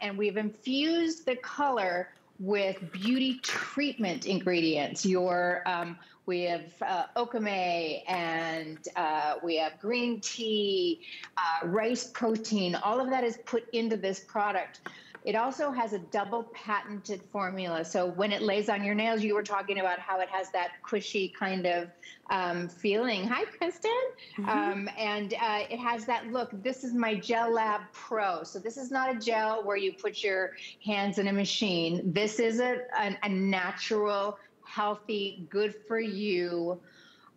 and we've infused the color with beauty treatment ingredients. Your um, we have uh, okame and uh, we have green tea, uh, rice protein. All of that is put into this product. It also has a double patented formula. So when it lays on your nails, you were talking about how it has that cushy kind of um, feeling. Hi, Kristen. Mm-hmm. Um, and uh, it has that look. This is my Gel Lab Pro. So this is not a gel where you put your hands in a machine. This is a, a, a natural, healthy, good for you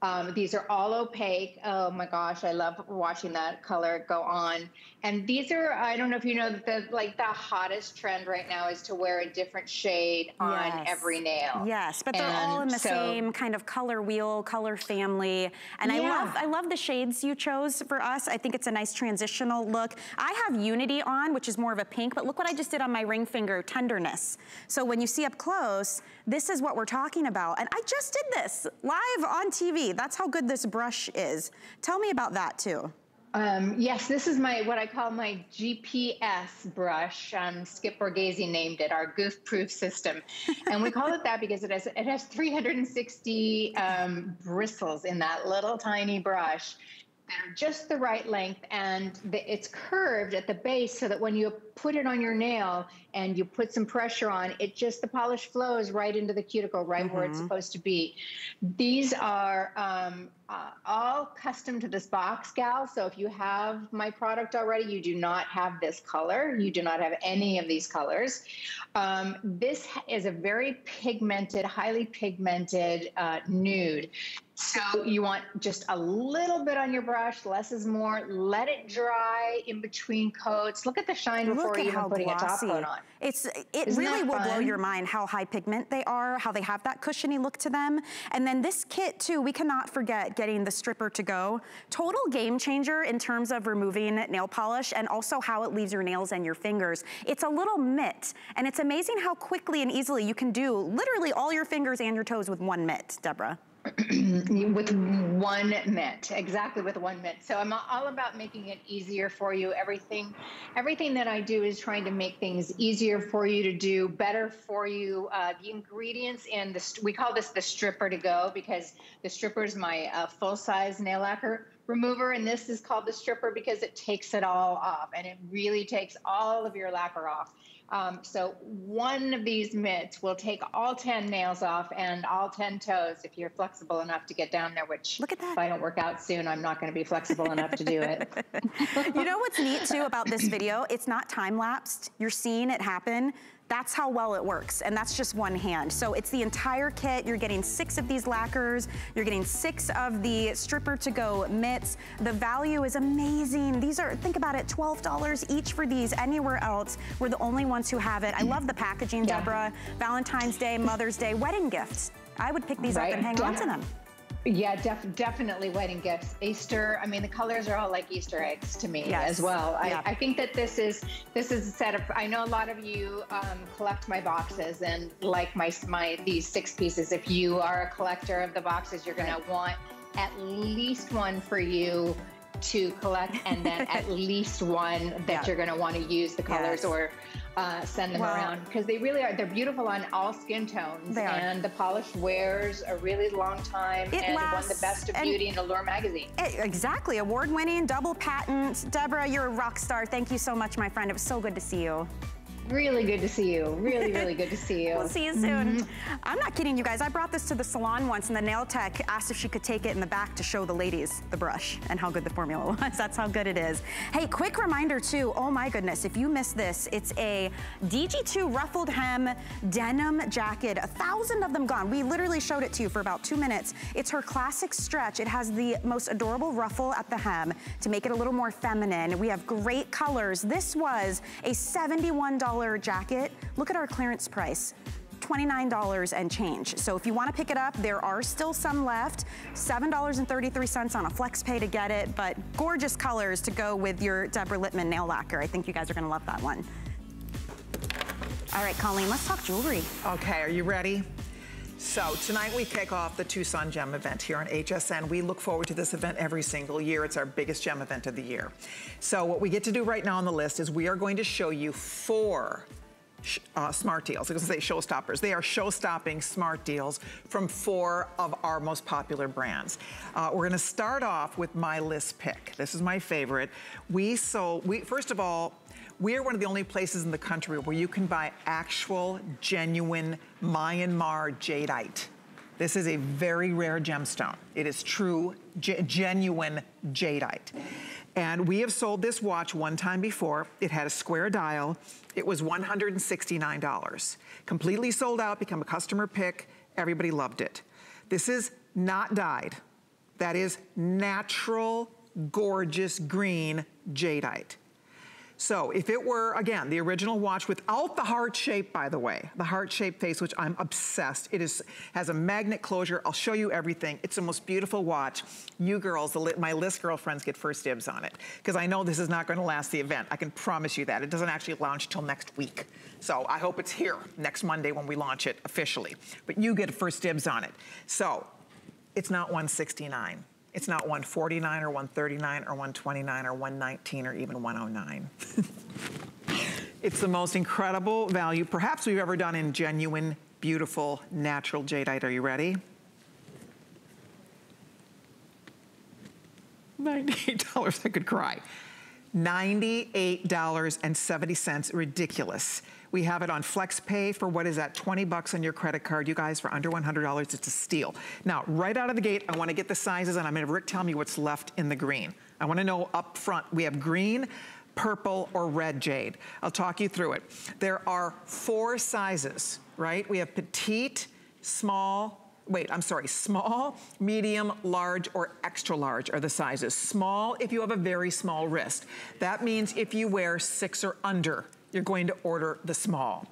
um, these are all opaque. Oh my gosh, I love watching that color go on. And these are, I don't know if you know, the like the hottest trend right now is to wear a different shade on yes. every nail. Yes, but they're and all in the so, same kind of color wheel, color family. And yeah. I love I love the shades you chose for us. I think it's a nice transitional look. I have Unity on, which is more of a pink, but look what I just did on my ring finger, tenderness. So when you see up close, this is what we're talking about. And I just did this live on TV. That's how good this brush is. Tell me about that too. Um, yes, this is my what I call my GPS brush. Um, Skip Borghese named it our goof-proof system, and we call it that because it has it has 360 um, bristles in that little tiny brush that are just the right length, and the, it's curved at the base so that when you put it on your nail and you put some pressure on, it just the polish flows right into the cuticle, right mm-hmm. where it's mm-hmm. supposed to be. These are um, uh, all custom to this box, gal. So if you have my product already, you do not have this color. You do not have any of these colors. Um, this is a very pigmented, highly pigmented uh, nude. So you want just a little bit on your brush, less is more. Let it dry in between coats. Look at the shine Look before you even putting glossy. a top coat on. It's it Isn't really will blow your mind how high pigment they are, how they have that cushiony look to them. And then this kit too, we cannot forget getting the stripper to go. Total game changer in terms of removing nail polish and also how it leaves your nails and your fingers. It's a little mitt and it's amazing how quickly and easily you can do literally all your fingers and your toes with one mitt, Deborah. with one mitt exactly with one mitt so i'm all about making it easier for you. Everything everything that i do is trying to make things easier for you to do better for you. Uh, the ingredients in the we call this the stripper to go because the stripper is my uh, full size nail lacquer remover and this is called the stripper because it takes it all off and it really takes all of your lacquer off um, so one of these mitts will take all 10 nails off and all 10 toes if you're flexible enough to get down there, which Look at that. if I don't work out soon, I'm not gonna be flexible enough to do it. you know what's neat too about this video? It's not time lapsed. You're seeing it happen. That's how well it works, and that's just one hand. So it's the entire kit. You're getting six of these lacquers. You're getting six of the stripper to go mitts. The value is amazing. These are, think about it, $12 each for these. Anywhere else, we're the only ones who have it. I love the packaging, yeah. Deborah. Valentine's Day, Mother's Day, wedding gifts. I would pick these right. up and hang yeah. on to them. Yeah, def definitely wedding gifts. Easter, I mean, the colors are all like Easter eggs to me yes. as well. I, I, think that this is this is a set of. I know a lot of you um, collect my boxes and like my my these six pieces. If you are a collector of the boxes, you're gonna want at least one for you to collect, and then at least one that yeah. you're gonna want to use the colors yes. or uh, send them around because they really are. They're beautiful on all skin tones, and the polish wears a really long time. It and lasts, won the best of beauty in Allure magazine. It, exactly, award-winning, double patent. Deborah, you're a rock star. Thank you so much, my friend. It was so good to see you. Really good to see you. Really, really good to see you. we'll see you soon. Mm -hmm. I'm not kidding you guys. I brought this to the salon once and the nail tech asked if she could take it in the back to show the ladies the brush and how good the formula was. That's how good it is. Hey, quick reminder too. Oh my goodness, if you missed this, it's a DG2 ruffled hem denim jacket. A thousand of them gone. We literally showed it to you for about two minutes. It's her classic stretch. It has the most adorable ruffle at the hem to make it a little more feminine. We have great colors. This was a $71 jacket, look at our clearance price. $29 and change. So if you wanna pick it up, there are still some left. $7.33 on a flex pay to get it, but gorgeous colors to go with your Deborah Lippmann nail lacquer. I think you guys are gonna love that one. All right, Colleen, let's talk jewelry. Okay, are you ready? So tonight we kick off the Tucson Gem event here on HSN. We look forward to this event every single year. It's our biggest gem event of the year. So what we get to do right now on the list is we are going to show you four uh, smart deals. I was gonna say showstoppers. They are show-stopping smart deals from four of our most popular brands. Uh, we're gonna start off with my list pick. This is my favorite. We sold, we, first of all, we are one of the only places in the country where you can buy actual, genuine Myanmar jadeite. This is a very rare gemstone. It is true, genuine jadeite. And we have sold this watch one time before. It had a square dial. It was $169. Completely sold out, become a customer pick. Everybody loved it. This is not dyed. That is natural, gorgeous green jadeite. So if it were, again, the original watch without the heart shape, by the way, the heart-shaped face, which I'm obsessed. It is has a magnet closure. I'll show you everything. It's the most beautiful watch. You girls, my list girlfriends get first dibs on it because I know this is not going to last the event. I can promise you that. It doesn't actually launch till next week. So I hope it's here next Monday when we launch it officially. But you get first dibs on it. So it's not 169. It's not 149 or 139 or 129 or 119 or even 109. it's the most incredible value perhaps we've ever done in genuine, beautiful, natural jadeite. Are you ready? $98, I could cry. $98.70, ridiculous. We have it on FlexPay for what is that, 20 bucks on your credit card. You guys, for under $100, it's a steal. Now, right out of the gate, I wanna get the sizes and I'm gonna Rick tell me what's left in the green. I wanna know up front, we have green, purple, or red jade. I'll talk you through it. There are four sizes, right? We have petite, small, wait, I'm sorry, small, medium, large, or extra large are the sizes. Small if you have a very small wrist. That means if you wear six or under, you're going to order the small.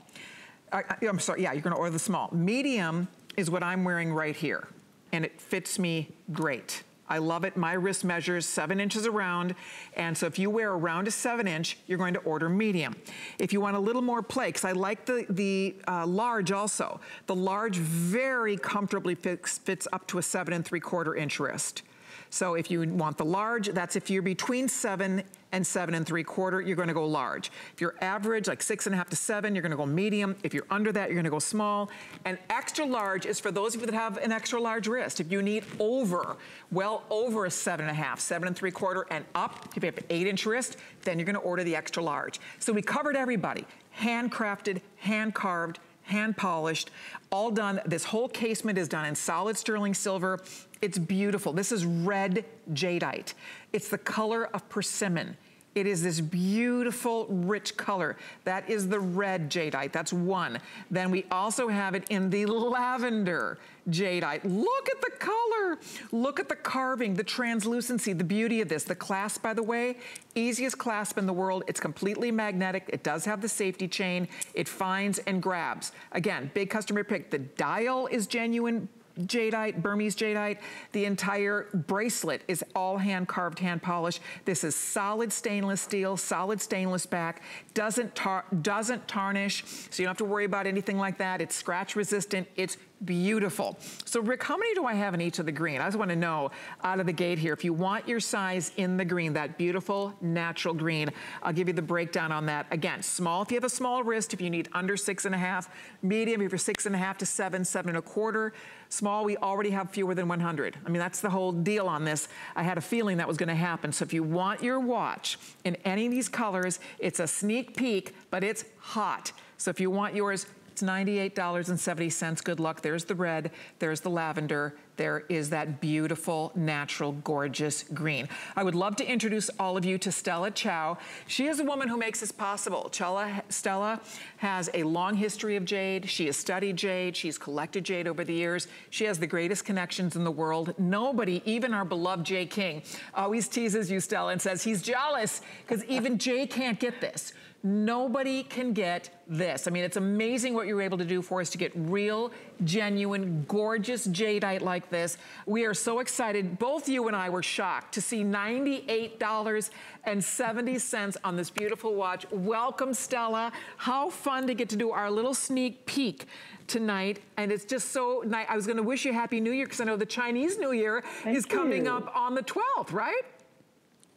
I, am sorry, yeah, you're gonna order the small. Medium is what I'm wearing right here, and it fits me great. I love it. My wrist measures seven inches around. And so if you wear around a seven inch, you're going to order medium. If you want a little more play, because I like the, the uh, large also. The large very comfortably fits, fits up to a seven and three quarter inch wrist. So if you want the large, that's if you're between seven and seven and three quarter, you're gonna go large. If you're average, like six and a half to seven, you're gonna go medium. If you're under that, you're gonna go small. And extra large is for those of you that have an extra large wrist. If you need over, well over a seven and a half, seven and three quarter and up, if you have an eight inch wrist, then you're gonna order the extra large. So we covered everybody. Handcrafted, hand carved, hand polished, all done. This whole casement is done in solid sterling silver. It's beautiful. This is red jadeite. It's the color of persimmon. It is this beautiful, rich color. That is the red jadeite, that's one. Then we also have it in the lavender jadeite. Look at the color. Look at the carving, the translucency, the beauty of this. The clasp, by the way, easiest clasp in the world. It's completely magnetic. It does have the safety chain. It finds and grabs. Again, big customer pick. The dial is genuine, jadeite, Burmese jadeite. The entire bracelet is all hand carved, hand polished. This is solid stainless steel, solid stainless back, doesn't, tar doesn't tarnish, so you don't have to worry about anything like that. It's scratch resistant, it's beautiful. So Rick, how many do I have in each of the green? I just wanna know out of the gate here, if you want your size in the green, that beautiful natural green, I'll give you the breakdown on that. Again, small if you have a small wrist, if you need under six and a half, medium if you're six and a half to seven, seven and a quarter, Small, we already have fewer than 100. I mean, that's the whole deal on this. I had a feeling that was gonna happen. So if you want your watch in any of these colors, it's a sneak peek, but it's hot. So if you want yours, it's $98.70. Good luck. There's the red, there's the lavender, there is that beautiful, natural, gorgeous green. I would love to introduce all of you to Stella Chow. She is a woman who makes this possible. Stella, Stella has a long history of jade. She has studied jade. She's collected jade over the years. She has the greatest connections in the world. Nobody, even our beloved Jay King, always teases you, Stella, and says he's jealous because even Jay can't get this. Nobody can get this. I mean, it's amazing what you were able to do for us to get real, genuine, gorgeous jadeite like this. We are so excited. Both you and I were shocked to see $98.70 on this beautiful watch. Welcome, Stella. How fun to get to do our little sneak peek tonight. And it's just so nice. I was gonna wish you Happy New Year because I know the Chinese New Year Thank is coming up on the 12th, right?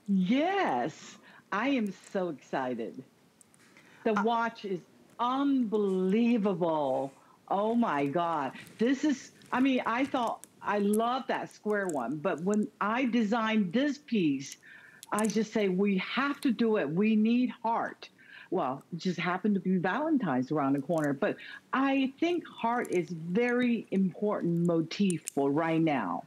Yes, I am so excited. The watch is unbelievable. Oh my God. This is, I mean, I thought, I love that square one, but when I designed this piece, I just say, we have to do it. We need heart. Well, it just happened to be Valentine's around the corner, but I think heart is very important motif for right now.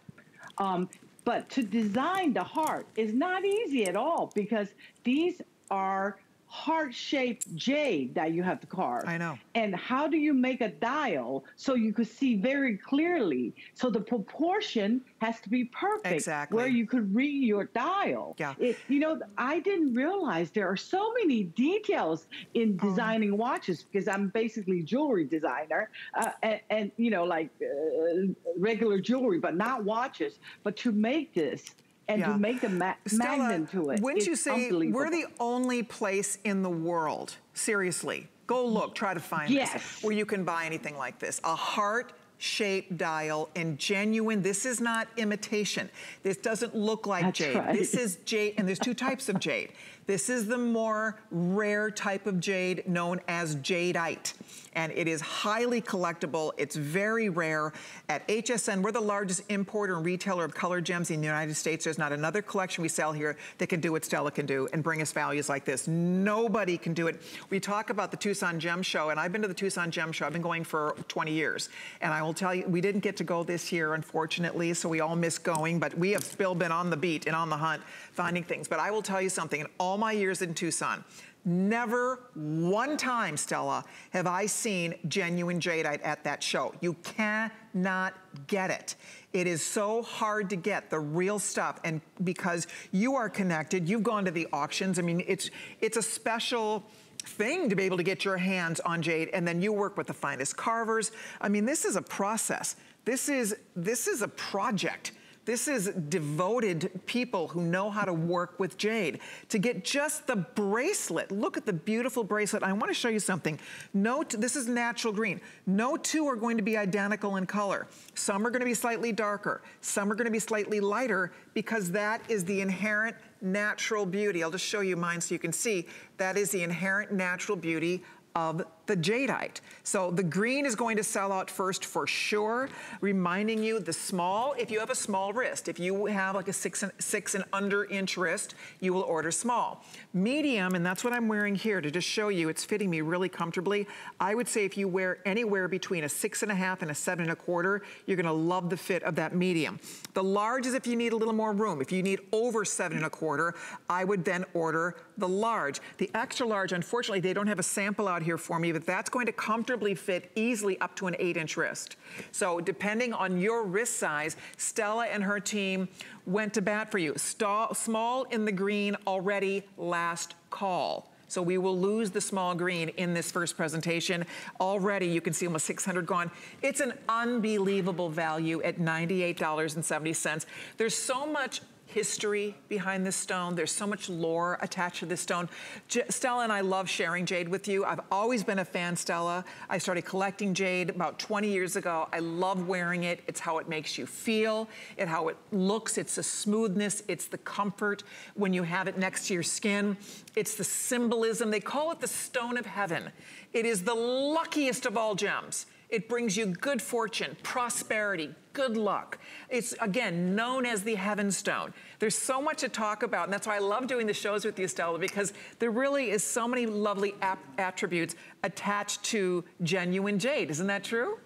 Um, but to design the heart is not easy at all because these are heart-shaped jade that you have to carve. I know. And how do you make a dial so you could see very clearly? So the proportion has to be perfect. Exactly. Where you could read your dial. Yeah. It, you know, I didn't realize there are so many details in oh. designing oh. watches because I'm basically jewelry designer uh, and, and, you know, like uh, regular jewelry, but not watches. But to make this, and yeah. to make a ma Stella, magnet to it. Wouldn't you say we're the only place in the world, seriously, go look, try to find yes. this, where you can buy anything like this. A heart shaped dial and genuine. This is not imitation. This doesn't look like That's jade. Right. This is jade, and there's two types of jade. This is the more rare type of jade known as jadeite. And it is highly collectible. It's very rare. At HSN, we're the largest importer and retailer of colored gems in the United States. There's not another collection we sell here that can do what Stella can do and bring us values like this. Nobody can do it. We talk about the Tucson Gem Show, and I've been to the Tucson Gem Show. I've been going for 20 years. And I will tell you, we didn't get to go this year, unfortunately, so we all missed going, but we have still been on the beat and on the hunt finding things. But I will tell you something, in all my years in Tucson, Never one time, Stella, have I seen genuine jadeite at that show. You cannot get it. It is so hard to get the real stuff. And because you are connected, you've gone to the auctions. I mean, it's, it's a special thing to be able to get your hands on jade and then you work with the finest carvers. I mean, this is a process. This is, this is a project. This is devoted people who know how to work with jade. To get just the bracelet, look at the beautiful bracelet. I wanna show you something. Note, this is natural green. No two are going to be identical in color. Some are gonna be slightly darker. Some are gonna be slightly lighter because that is the inherent natural beauty. I'll just show you mine so you can see. That is the inherent natural beauty of the jadeite. So the green is going to sell out first for sure, reminding you the small, if you have a small wrist, if you have like a six and, six and under inch wrist, you will order small. Medium, and that's what I'm wearing here to just show you, it's fitting me really comfortably. I would say if you wear anywhere between a six and a half and a seven and a quarter, you're gonna love the fit of that medium. The large is if you need a little more room. If you need over seven and a quarter, I would then order the large. The extra large, unfortunately, they don't have a sample out here for me, that that's going to comfortably fit easily up to an eight inch wrist. So depending on your wrist size, Stella and her team went to bat for you. Small in the green already last call. So we will lose the small green in this first presentation. Already you can see almost 600 gone. It's an unbelievable value at $98.70. There's so much history behind this stone. There's so much lore attached to this stone. J Stella and I love sharing jade with you. I've always been a fan, Stella. I started collecting jade about 20 years ago. I love wearing it. It's how it makes you feel. It's how it looks. It's the smoothness. It's the comfort when you have it next to your skin. It's the symbolism. They call it the stone of heaven. It is the luckiest of all gems. It brings you good fortune, prosperity, good luck. It's, again, known as the Heaven Stone. There's so much to talk about, and that's why I love doing the shows with you, Stella, because there really is so many lovely attributes attached to genuine jade. Isn't that true?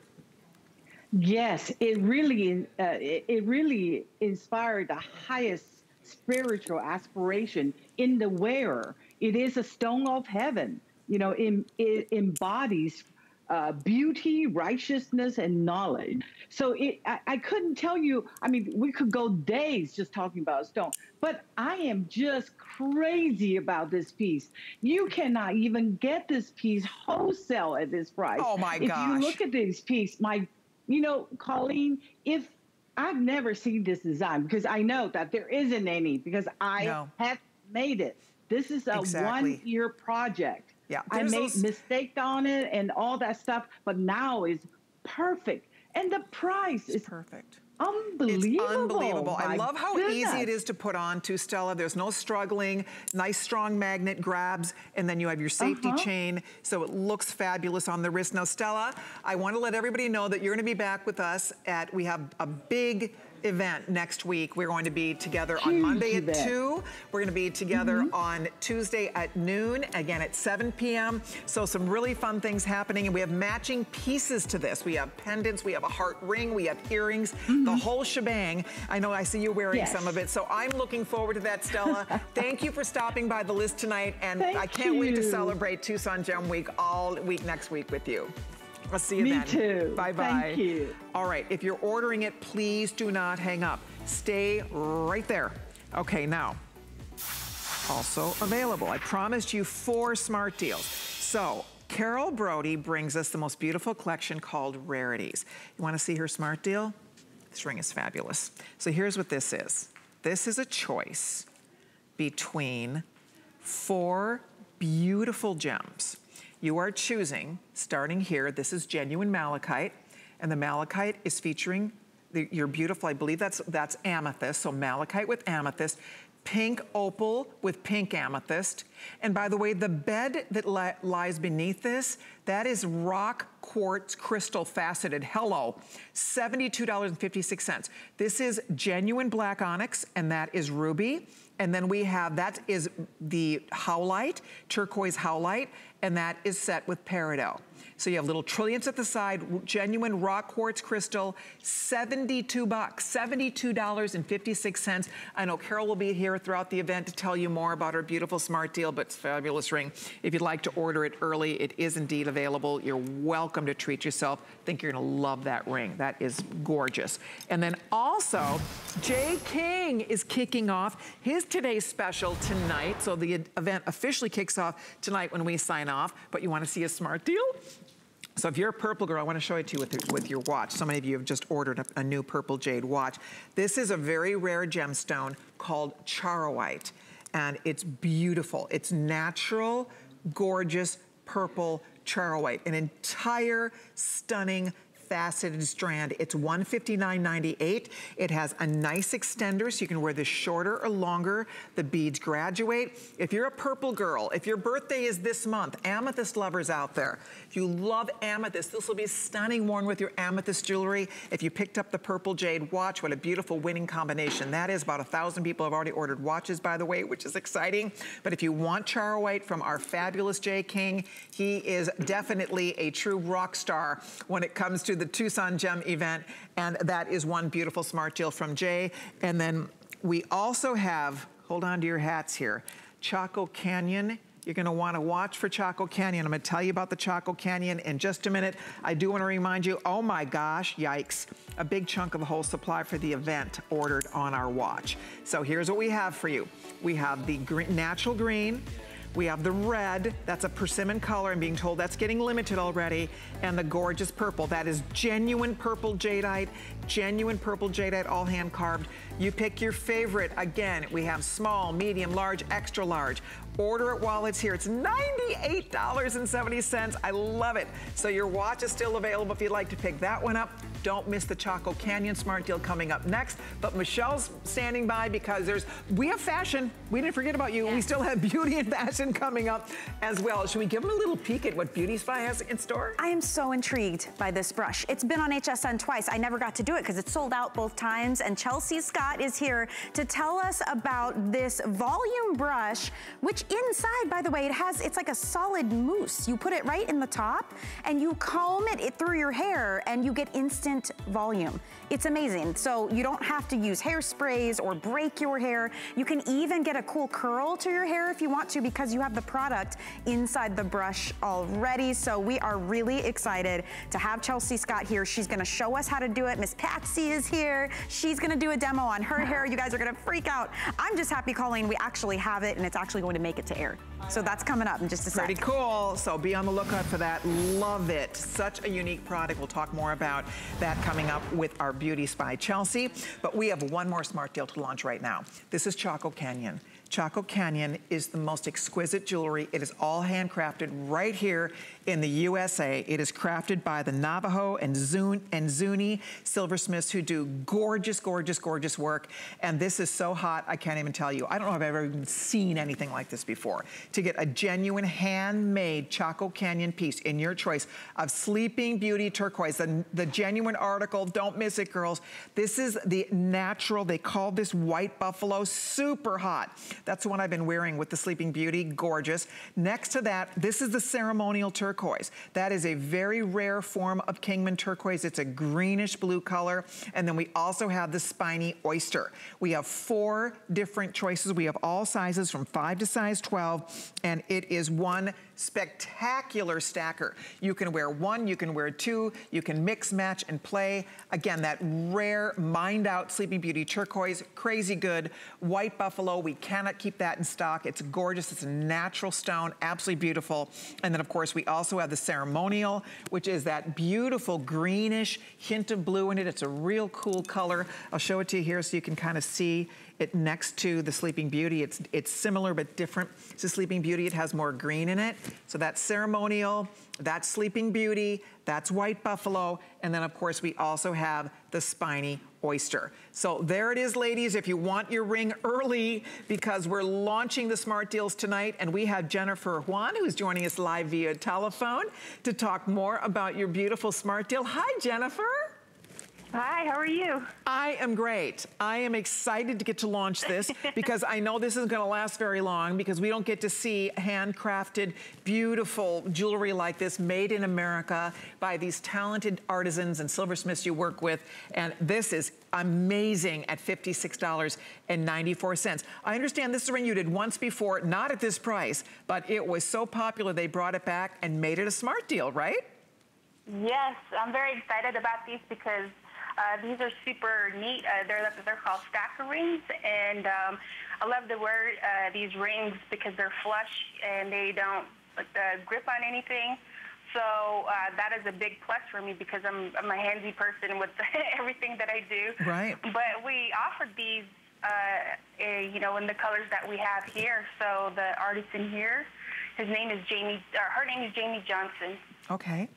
Yes, it really, uh, it, it really inspired the highest spiritual aspiration in the wearer. It is a stone of heaven. You know, it, it embodies uh, beauty, righteousness, and knowledge. So it, I, I, couldn't tell you. I mean, we could go days just talking about stone, but I am just crazy about this piece. You cannot even get this piece wholesale at this price. Oh my gosh! If you look at this piece, my, you know, Colleen, if I've never seen this design because I know that there isn't any because I no. have made it. This is a exactly. one-year project. Yeah, I made those... mistakes on it and all that stuff, but now is perfect. And the price is perfect. Unbelievable. It's unbelievable. My I love how goodness. easy it is to put on too, Stella. There's no struggling. Nice strong magnet grabs, and then you have your safety uh -huh. chain, so it looks fabulous on the wrist. Now, Stella, I want to let everybody know that you're going to be back with us at, we have a big event next week. We're going to be together Huge on Monday event. at 2. We're going to be together mm -hmm. on Tuesday at noon, again at 7 p.m. So some really fun things happening. And we have matching pieces to this. We have pendants, we have a heart ring, we have earrings, mm -hmm. the whole shebang. I know I see you wearing yes. some of it. So I'm looking forward to that, Stella. Thank you for stopping by the list tonight. And Thank I can't you. wait to celebrate Tucson Gem Week all week next week with you. I'll see you Me then. Me too. Bye-bye. Thank you. All right, if you're ordering it, please do not hang up. Stay right there. Okay, now, also available. I promised you four smart deals. So, Carol Brody brings us the most beautiful collection called Rarities. You wanna see her smart deal? This ring is fabulous. So here's what this is. This is a choice between four beautiful gems. You are choosing, starting here, this is genuine malachite, and the malachite is featuring the, your beautiful, I believe that's, that's amethyst, so malachite with amethyst, pink opal with pink amethyst. And by the way, the bed that li lies beneath this, that is rock quartz crystal faceted. Hello, $72.56. This is genuine black onyx, and that is ruby. And then we have, that is the howlite, turquoise howlite, and that is set with peridot. So you have little trillions at the side, genuine rock quartz crystal, 72 bucks, $72.56. I know Carol will be here throughout the event to tell you more about her beautiful smart deal, but fabulous ring. If you'd like to order it early, it is indeed available. You're welcome to treat yourself. I think you're gonna love that ring. That is gorgeous. And then also, Jay King is kicking off his today's special tonight. So the event officially kicks off tonight when we sign off, but you wanna see a smart deal? So if you're a purple girl, I want to show it to you with, with your watch. So many of you have just ordered a, a, new purple jade watch. This is a very rare gemstone called charoite, and it's beautiful. It's natural, gorgeous, purple charoite, an entire stunning faceted strand. It's $159.98. It has a nice extender so you can wear this shorter or longer. The beads graduate. If you're a purple girl, if your birthday is this month, amethyst lovers out there, if you love amethyst, this will be stunning worn with your amethyst jewelry. If you picked up the purple jade watch, what a beautiful winning combination that is. About a thousand people have already ordered watches, by the way, which is exciting. But if you want charoite from our fabulous Jay King, he is definitely a true rock star when it comes to the Tucson Gem event. And that is one beautiful smart deal from Jay. And then we also have, hold on to your hats here, Chaco Canyon you're gonna wanna watch for Chaco Canyon. I'm gonna tell you about the Chaco Canyon in just a minute. I do wanna remind you, oh my gosh, yikes. A big chunk of the whole supply for the event ordered on our watch. So here's what we have for you. We have the green, natural green, we have the red, that's a persimmon color. I'm being told that's getting limited already. And the gorgeous purple, that is genuine purple jadeite, genuine purple jadeite, all hand carved. You pick your favorite. Again, we have small, medium, large, extra large. Order it while it's here. It's $98.70. I love it. So your watch is still available if you'd like to pick that one up. Don't miss the Chaco Canyon Smart Deal coming up next. But Michelle's standing by because there's, we have fashion. We didn't forget about you. We still have beauty and fashion coming up as well. Should we give them a little peek at what Beauty Spy has in store? I am so intrigued by this brush. It's been on HSN twice. I never got to do it because it sold out both times. And Chelsea Scott is here to tell us about this volume brush, which inside, by the way, it has, it's like a solid mousse. You put it right in the top and you comb it, it through your hair and you get instant volume. It's amazing. So you don't have to use hairsprays or break your hair. You can even get a cool curl to your hair if you want to because because you have the product inside the brush already. So we are really excited to have Chelsea Scott here. She's gonna show us how to do it. Miss Patsy is here. She's gonna do a demo on her hair. You guys are gonna freak out. I'm just happy, Colleen, we actually have it and it's actually going to make it to air. So that's coming up in just a second. Pretty cool. So be on the lookout for that. Love it. Such a unique product. We'll talk more about that coming up with our beauty spy, Chelsea. But we have one more smart deal to launch right now. This is Chaco Canyon. Chaco Canyon is the most exquisite jewelry. It is all handcrafted right here in the USA. It is crafted by the Navajo and, Zun and Zuni silversmiths who do gorgeous, gorgeous, gorgeous work. And this is so hot, I can't even tell you. I don't know if I've ever even seen anything like this before. To get a genuine handmade Chaco Canyon piece in your choice of Sleeping Beauty turquoise, the, the genuine article, don't miss it, girls. This is the natural, they call this white buffalo, super hot. That's the one I've been wearing with the Sleeping Beauty, gorgeous. Next to that, this is the ceremonial turquoise. That is a very rare form of Kingman turquoise. It's a greenish blue color. And then we also have the spiny oyster. We have four different choices. We have all sizes from five to size 12, and it is one spectacular stacker. You can wear one, you can wear two, you can mix, match, and play. Again, that rare Mind Out Sleeping Beauty turquoise, crazy good. White buffalo, we cannot keep that in stock. It's gorgeous, it's a natural stone, absolutely beautiful. And then of course, we also have the ceremonial, which is that beautiful greenish hint of blue in it. It's a real cool color. I'll show it to you here so you can kind of see it next to the Sleeping Beauty. It's, it's similar but different to Sleeping Beauty. It has more green in it. So that's ceremonial, that's Sleeping Beauty, that's White Buffalo, and then of course we also have the Spiny Oyster. So there it is, ladies, if you want your ring early, because we're launching the smart deals tonight, and we have Jennifer Juan, who's joining us live via telephone to talk more about your beautiful smart deal. Hi, Jennifer. Hi, how are you? I am great. I am excited to get to launch this because I know this isn't gonna last very long because we don't get to see handcrafted, beautiful jewelry like this made in America by these talented artisans and silversmiths you work with. And this is amazing at $56.94. I understand this is a ring you did once before, not at this price, but it was so popular they brought it back and made it a smart deal, right? Yes, I'm very excited about these because uh, these are super neat. Uh, they're they're called stacker rings, and um, I love to wear uh, these rings because they're flush and they don't uh, grip on anything. So uh, that is a big plus for me because I'm, I'm a handy person with everything that I do. Right. But we offered these, uh, uh, you know, in the colors that we have here. So the artist in here, his name is Jamie, or her name is Jamie Johnson. Okay.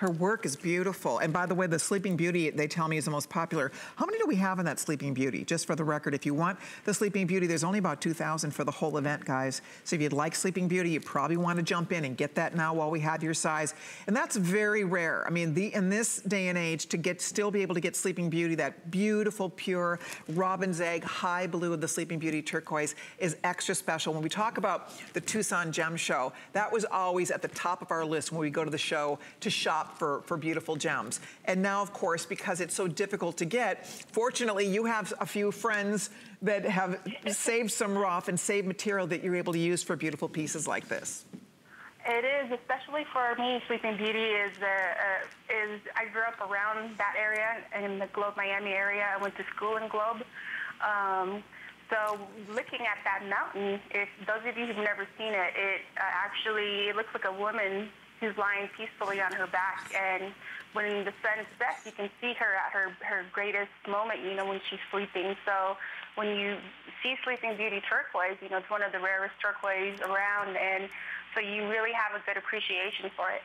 Her work is beautiful. And by the way, the Sleeping Beauty, they tell me, is the most popular. How many do we have in that Sleeping Beauty? Just for the record, if you want the Sleeping Beauty, there's only about 2,000 for the whole event, guys. So if you'd like Sleeping Beauty, you probably want to jump in and get that now while we have your size. And that's very rare. I mean, the, in this day and age, to get still be able to get Sleeping Beauty, that beautiful, pure robin's egg, high blue of the Sleeping Beauty turquoise is extra special. When we talk about the Tucson Gem Show, that was always at the top of our list when we go to the show to shop for, for beautiful gems. And now, of course, because it's so difficult to get, fortunately, you have a few friends that have saved some rough and saved material that you're able to use for beautiful pieces like this. It is, especially for me. Sleeping Beauty is uh, uh, is I grew up around that area in the Globe, Miami area. I went to school in Globe. Um, so looking at that mountain, if those of you who've never seen it, it uh, actually it looks like a woman who's lying peacefully on her back. And when the sun sets, you can see her at her, her greatest moment, you know, when she's sleeping. So when you see Sleeping Beauty turquoise, you know, it's one of the rarest turquoise around. And so you really have a good appreciation for it.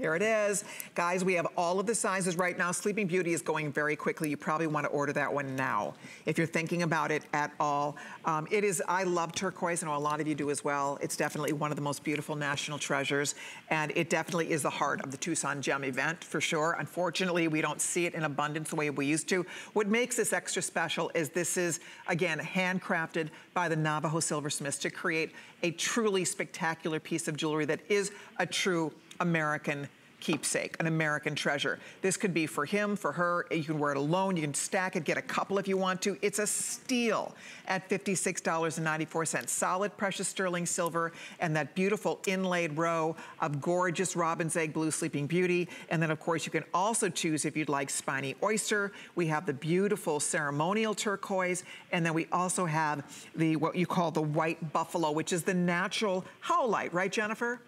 Here it is. Guys, we have all of the sizes right now. Sleeping Beauty is going very quickly. You probably want to order that one now if you're thinking about it at all. Um, it is, I love turquoise. I know a lot of you do as well. It's definitely one of the most beautiful national treasures. And it definitely is the heart of the Tucson Gem event for sure. Unfortunately, we don't see it in abundance the way we used to. What makes this extra special is this is, again, handcrafted by the Navajo silversmiths to create a truly spectacular piece of jewelry that is a true American keepsake, an American treasure. This could be for him, for her. You can wear it alone. You can stack it, get a couple if you want to. It's a steal at $56.94. Solid precious sterling silver and that beautiful inlaid row of gorgeous robin's egg blue Sleeping Beauty. And then, of course, you can also choose if you'd like spiny oyster. We have the beautiful ceremonial turquoise. And then we also have the what you call the white buffalo, which is the natural howlite, right, Jennifer?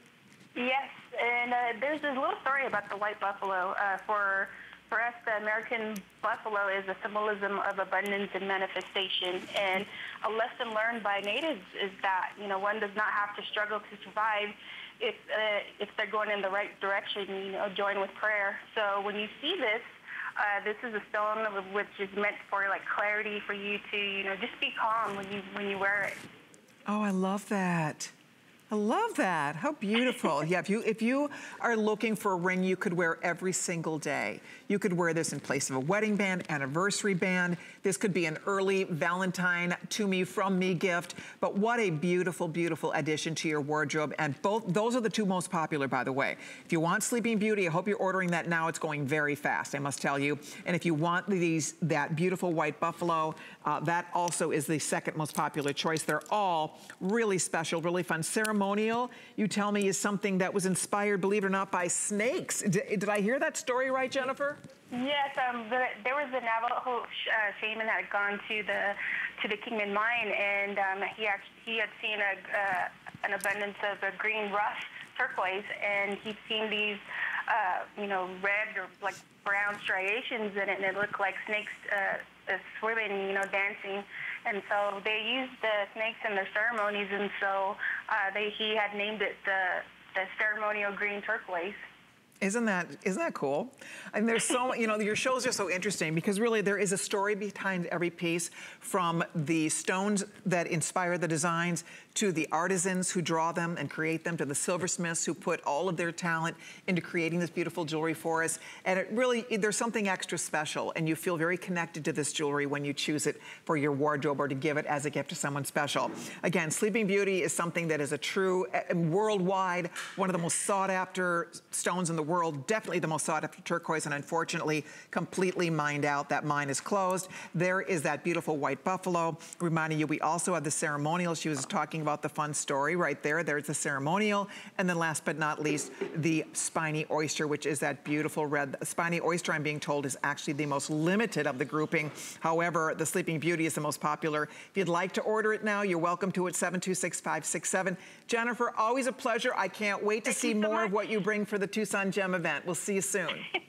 Yes, and uh, there's this little story about the white buffalo. Uh, for for us, the American buffalo is a symbolism of abundance and manifestation. And a lesson learned by natives is that you know one does not have to struggle to survive if uh, if they're going in the right direction. You know, join with prayer. So when you see this. Uh, this is a stone which is meant for like clarity for you to, you know, just be calm when you when you wear it. Oh, I love that. I love that. How beautiful. yeah, if you, if you are looking for a ring you could wear every single day, you could wear this in place of a wedding band, anniversary band. This could be an early Valentine to me, from me gift. But what a beautiful, beautiful addition to your wardrobe. And both those are the two most popular, by the way. If you want Sleeping Beauty, I hope you're ordering that now. It's going very fast, I must tell you. And if you want these, that beautiful white buffalo, uh, that also is the second most popular choice. They're all really special, really fun. Ceremonial, you tell me, is something that was inspired, believe it or not, by snakes. D did I hear that story right, Jennifer? Yes, um, the, there was a Navajo uh, shaman that had gone to the to the Kingman mine, and um, he actually, he had seen a, uh, an abundance of a green rough turquoise, and he'd seen these, uh, you know, red or like brown striations in it, and it looked like snakes uh, uh, swimming, you know, dancing. And so they used the snakes in their ceremonies, and so uh, they, he had named it the the ceremonial green turquoise. Isn't that, isn't that cool? And there's so, you know, your shows are so interesting because really there is a story behind every piece from the stones that inspire the designs to the artisans who draw them and create them, to the silversmiths who put all of their talent into creating this beautiful jewelry for us. And it really, there's something extra special and you feel very connected to this jewelry when you choose it for your wardrobe or to give it as a gift to someone special. Again, Sleeping Beauty is something that is a true, uh, worldwide, one of the most sought after stones in the world, definitely the most sought after turquoise and unfortunately completely mined out. That mine is closed. There is that beautiful white buffalo, reminding you we also have the ceremonial. She was talking about the fun story right there. There's the ceremonial. And then last but not least, the spiny oyster, which is that beautiful red. Spiny oyster, I'm being told, is actually the most limited of the grouping. However, the Sleeping Beauty is the most popular. If you'd like to order it now, you're welcome to it, 726567. Jennifer, always a pleasure. I can't wait to Thank see so more much. of what you bring for the Tucson Gem event. We'll see you soon.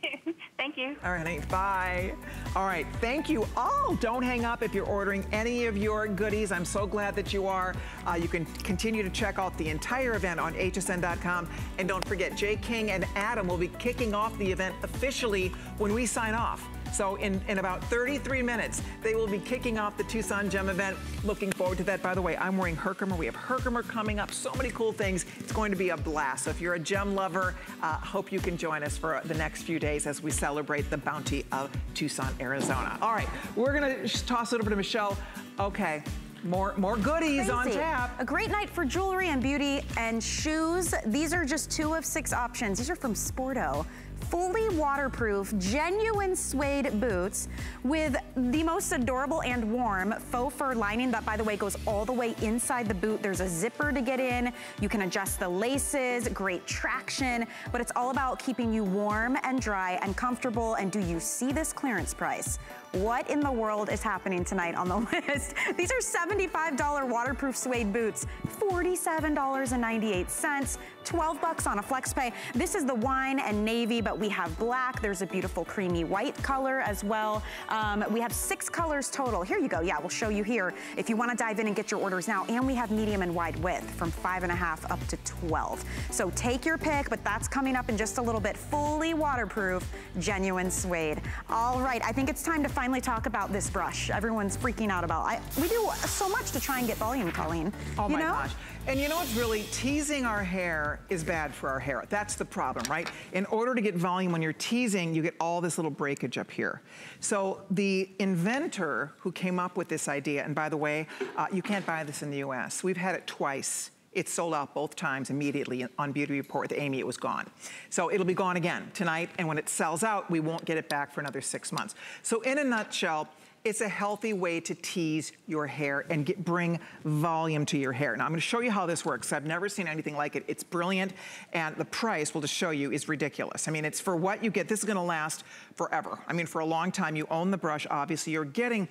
Thank you. All right, bye. All right, thank you all. Don't hang up if you're ordering any of your goodies. I'm so glad that you are. Uh, you can continue to check out the entire event on hsn.com. And don't forget, Jay King and Adam will be kicking off the event officially when we sign off. So in, in about 33 minutes, they will be kicking off the Tucson Gem event. Looking forward to that. By the way, I'm wearing Herkimer. We have Herkimer coming up. So many cool things. It's going to be a blast. So if you're a gem lover, uh, hope you can join us for the next few days as we celebrate the bounty of Tucson, Arizona. All right, we're gonna toss it over to Michelle. Okay, more, more goodies on Crazy. tap. A great night for jewelry and beauty and shoes. These are just two of six options. These are from Sporto. Fully waterproof, genuine suede boots with the most adorable and warm faux fur lining that, by the way, goes all the way inside the boot. There's a zipper to get in. You can adjust the laces, great traction, but it's all about keeping you warm and dry and comfortable. And do you see this clearance price? What in the world is happening tonight on the list? These are $75 waterproof suede boots, $47.98, 12 bucks on a flex pay. This is the wine and navy, but we have black. There's a beautiful creamy white color as well. Um, we have six colors total. Here you go. Yeah, we'll show you here if you want to dive in and get your orders now. And we have medium and wide width from five and a half up to 12. So take your pick, but that's coming up in just a little bit. Fully waterproof, genuine suede. All right, I think it's time to finally talk about this brush. Everyone's freaking out about. I, we do so much to try and get volume, Colleen. Oh you my know? gosh. And you know what's really teasing our hair is bad for our hair. That's the problem, right? In order to get volume when you're teasing, you get all this little breakage up here. So the inventor who came up with this idea, and by the way, uh, you can't buy this in the US. We've had it twice It sold out both times immediately on Beauty Report with Amy, it was gone. So it'll be gone again tonight, and when it sells out, we won't get it back for another six months. So in a nutshell, it's a healthy way to tease your hair and get, bring volume to your hair. Now I'm gonna show you how this works. I've never seen anything like it. It's brilliant and the price, we'll just show you, is ridiculous. I mean, it's for what you get. This is gonna last forever. I mean, for a long time, you own the brush, obviously. You're getting,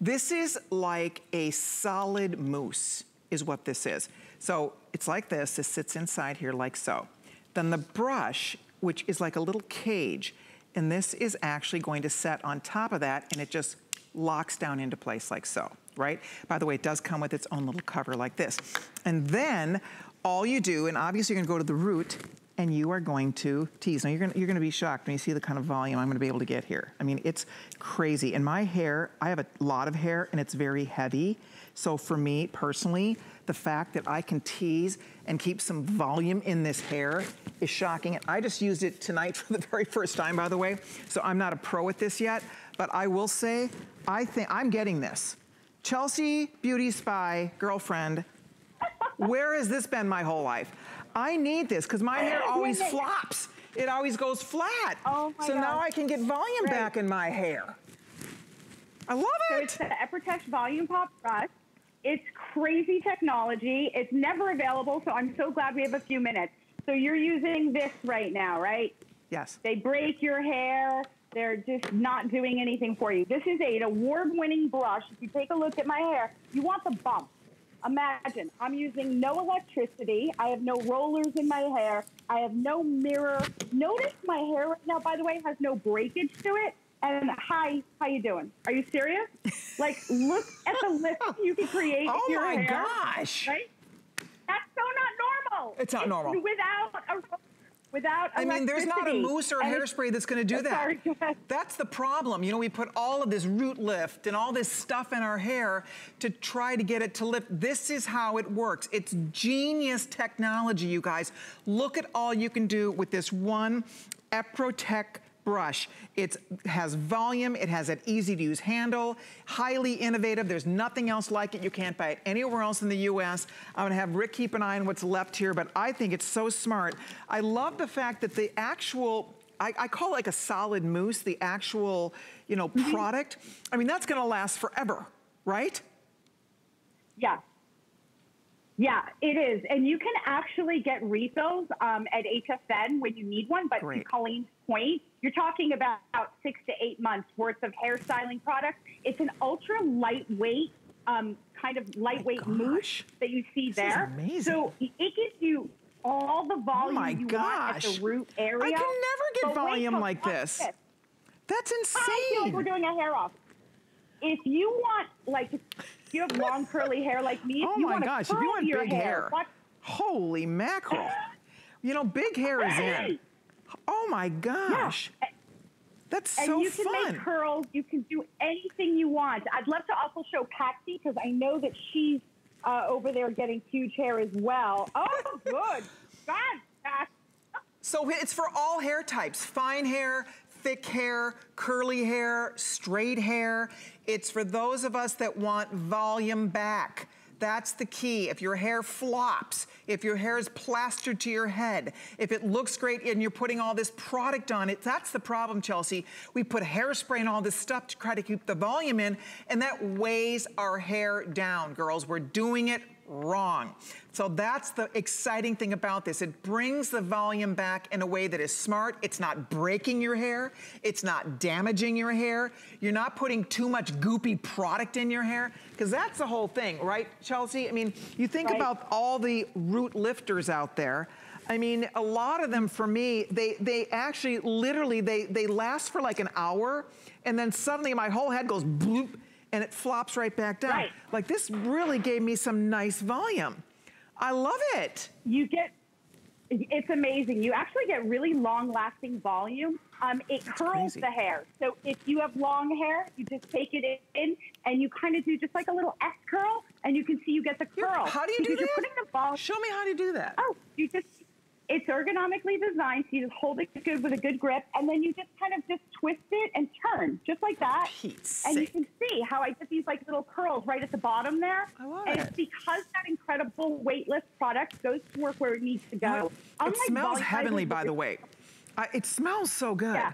this is like a solid mousse is what this is. So it's like this, this sits inside here like so. Then the brush, which is like a little cage, and this is actually going to set on top of that and it just locks down into place like so, right? By the way, it does come with its own little cover like this. And then all you do, and obviously you're gonna go to the root and you are going to tease. Now you're gonna, you're gonna be shocked when you see the kind of volume I'm gonna be able to get here. I mean, it's crazy. And my hair, I have a lot of hair and it's very heavy. So for me personally, the fact that I can tease and keep some volume in this hair is shocking. And I just used it tonight for the very first time, by the way. So I'm not a pro at this yet, but I will say, I think, I'm getting this. Chelsea Beauty Spy girlfriend, where has this been my whole life? I need this because my hair always flops. It always goes flat. Oh my so God. now I can get volume Right. back in my hair. I love it. So it. it's the Eprotex Volume Pop Brush. It's crazy technology. It's never available, so I'm so glad we have a few minutes. So you're using this right now, right? yes. They break your hair. They're just not doing anything for you. This is a- an award-winning brush. If you take a look at my hair, you want the bump. Imagine I'm using no electricity. I have no rollers in my hair. I have no mirror. Notice my hair right now, by the way, has no breakage to it. And hi, how you doing? Are you serious? like, look at the lift you can create Oh your my hair. gosh. Right? That's so not normal. It's not normal. Without a without I mean, there's not a mousse or it's- hairspray that's gonna do that. Sorry, go. That's the problem. You know, we put all of this root lift and all this stuff in our hair to try to get it to lift. This is how it works. It's genius technology, you guys. Look at all you can do with this one Eprotech brush. It has volume, it has an easy to use handle, highly innovative. There's nothing else like it. You can't buy it anywhere else in the US. I'm gonna have Rick keep an eye on what's left here, but I think it's so smart. I love the fact that the actual I, I call it like a solid mousse, the actual, you know, product. I mean, that's gonna last forever, right? Yeah. Yeah, it is. And you can actually get refills um, at HSN when you need one. But to Colleen's point, you're talking about six to eight months worth of hairstyling products. It's an ultra lightweight, um, kind of lightweight mousse that you see This is there. So it gives you all the volume my you want at the root area. I can never get But volume like this. this. That's I feel like we're doing a hair off. If you want, like, if you have long curly hair like me, if Oh you my want gosh, to if you want your big hair, hair, holy mackerel. You know, big hair is in. Oh my gosh. That's And so you can fun. make curls. You can do anything you want. I'd love to also show Patsy because I know that she's uh, over there getting huge hair as well. Oh, good. God, Pat. So it's for all hair types, fine hair, thick hair, curly hair, straight hair. It's for those of us that want volume back. That's the key. If your hair flops, if your hair is plastered to your head, if it looks great and you're putting all this product on it, that's the problem, Chelsea. We put hairspray and all this stuff to try to keep the volume in, and that weighs our hair down, girls. We're doing it wrong. So that's the exciting thing about this. It brings the volume back in a way that is smart. It's not breaking your hair. It's not damaging your hair. You're not putting too much goopy product in your hair because that's the whole thing, right, Chelsea? I mean, you think Right. about all the root lifters out there. I mean, a lot of them for me, they they actually literally they they last for like an hour and then suddenly my whole head goes bloop and it flops right back down. Right. Like this really gave me some nice volume. I love it. You get, it's amazing. You actually get really long lasting volume. Um, it curls crazy. the hair. So if you have long hair, you just take it in and you kind of do just like a little S curl and you can see you get the curl. How do you do that? You're putting the volume. Show me how to do that. Oh, you just It's ergonomically designed, so you just hold it good with a good grip, and then you just kind of just twist it and turn, just like that. Pete's and you can see how I get these like little curls right at the bottom there. I love and it. it's because that incredible weightless product goes to work where it needs to go. It Unlike smells heavenly, by the way. I, it smells so good. Yeah.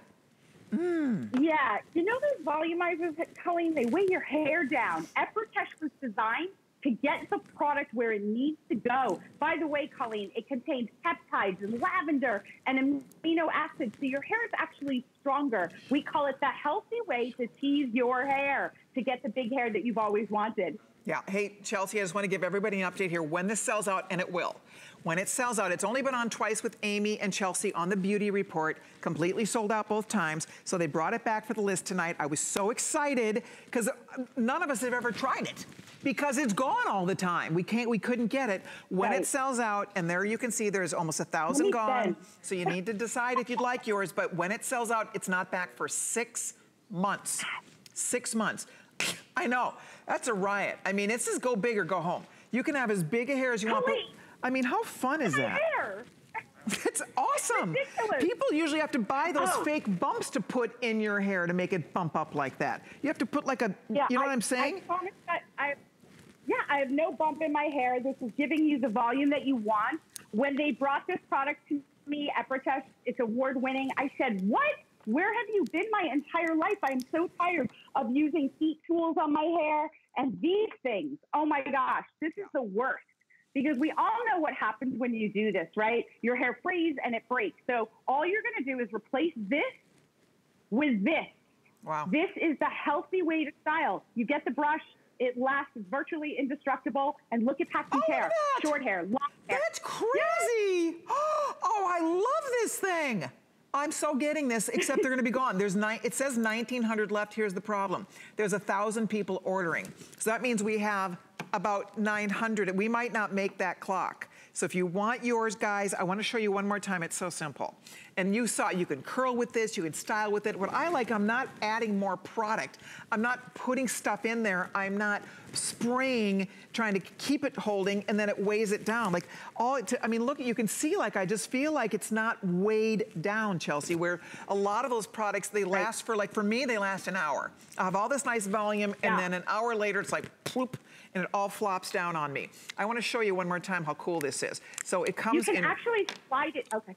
Mm. Yeah, you know those volumizers, Colleen, they weigh your hair down. Eprotesh was designed to get the product where it needs to go. By the way, Colleen, it contains peptides and lavender and amino acids, so your hair is actually stronger. We call it the healthy way to tease your hair to get the big hair that you've always wanted. Yeah. Hey, Chelsea, I just want to give everybody an update here. When this sells out, and it will. When it sells out, it's only been on twice with Amy and Chelsea on the beauty report, completely sold out both times. So they brought it back for the list tonight. I was so excited because uh, none of us have ever tried it because it's gone all the time. We can't, we couldn't get it. When it sells out, and there you can see there's almost a thousand gone. sense. So you need to decide if you'd like yours, but when it sells out, it's not back for six months. Six months. I know, that's a riot. I mean, it's just go big or go home. You can have as big a hair as you want. I mean, how fun is that? hair. It's awesome. ridiculous. People usually have to buy those Oh. fake bumps to put in your hair to make it bump up like that. You have to put like a, Yeah, you know I- what I'm saying? I I, yeah, I have no bump in my hair. This is giving you the volume that you want. When they brought this product to me, Eprotest, it's award winning. I said, what? Where have you been my entire life? I'm so tired of using heat tools on my hair and these things. Oh my gosh, this is the worst. Because we all know what happens when you do this, right? Your hair freezes and it breaks. So all you're going to do is replace this with this. wow. This is the healthy way to style. You get the brush, it lasts virtually indestructible, and look at Patsy's Oh, hair. that. Short hair, long hair. That's crazy. Oh, I love this thing. I'm so getting this, except they're gonna be gone. There's nine, it says 1,900 left. Here's the problem. There's a thousand people ordering. So that means we have about 900. We might not make that clock. So if you want yours, guys, I wanna show you one more time. It's so simple. And you saw, you can curl with this, you can style with it. What I like, I'm not adding more product. I'm not putting stuff in there. I'm not spraying, trying to keep it holding, and then it weighs it down. Like all, it, I mean, look, you can see like, I just feel like it's not weighed down, Chelsea, where a lot of those products, they last for like, for me, they last an hour. I have all this nice volume, and Yeah. then an hour later, it's like, ploop, and it all flops down on me. I wanna show you one more time how cool this is. So it comes You can in. actually slide it. Okay.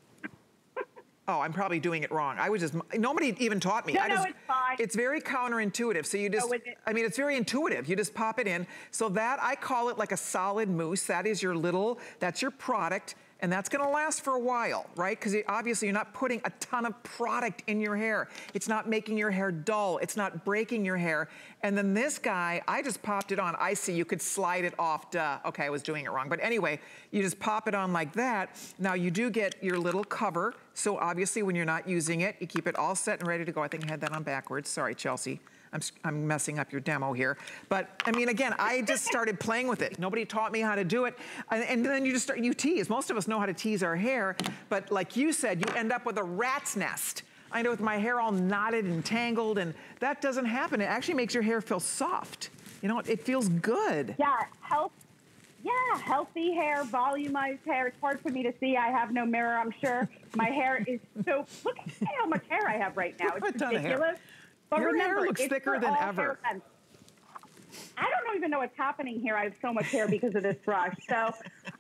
Oh, I'm probably doing it wrong. I was just, nobody even taught me. No, I no, just, it's fine. It's very counterintuitive. So you just, it. I mean, it's very intuitive. You just pop it in. So that, I call it like a solid mousse. That is your little, that's your product. And that's gonna last for a while, right? Because obviously you're not putting a ton of product in your hair. It's not making your hair dull. It's not breaking your hair. And then this guy, I just popped it on. I see you could slide it off, duh. Okay, I was doing it wrong. But anyway, you just pop it on like that. Now you do get your little cover. So obviously when you're not using it, you keep it all set and ready to go. I think I had that on backwards. Sorry, Chelsea. I'm, I'm messing up your demo here. But I mean, again, I just started playing with it. Nobody taught me how to do it. And, and then you just start, you tease. Most of us know how to tease our hair. But like you said, you end up with a rat's nest. I know with my hair all knotted and tangled and that doesn't happen. It actually makes your hair feel soft. You know, it feels good. Yeah, health. Yeah, healthy hair, volumized hair. It's hard for me to see. I have no mirror, I'm sure. My hair is so. Look at how much hair I have right now. It's a ton of hair. ridiculous. But Your hair looks thicker than ever. I don't even know what's happening here. I have so much hair because of this brush. So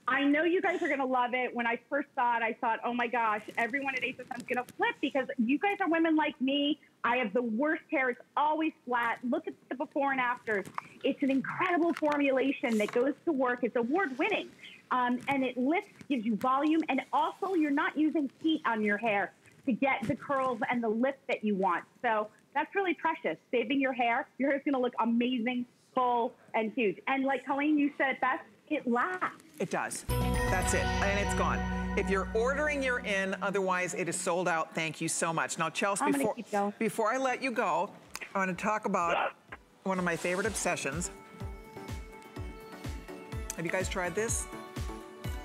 I know you guys are going to love it. When I first saw it, I thought, oh my gosh, everyone at HSN is going to flip because you guys are women like me. I have the worst hair. It's always flat. Look at the before and afters. It's an incredible formulation that goes to work. It's award winning. Um, and it lifts, gives you volume, and also you're not using heat on your hair to get the curls and the lift that you want. So that's really precious. Saving your hair, your hair's going to look amazing, full, and huge. And like Colleen, you said it best, it lasts. It does. That's it. And it's gone. If you're ordering, you're in. Otherwise, it is sold out. Thank you so much. Now, Chelsea, before, before I let you go, I want to talk about one of my favorite obsessions. Have you guys tried this?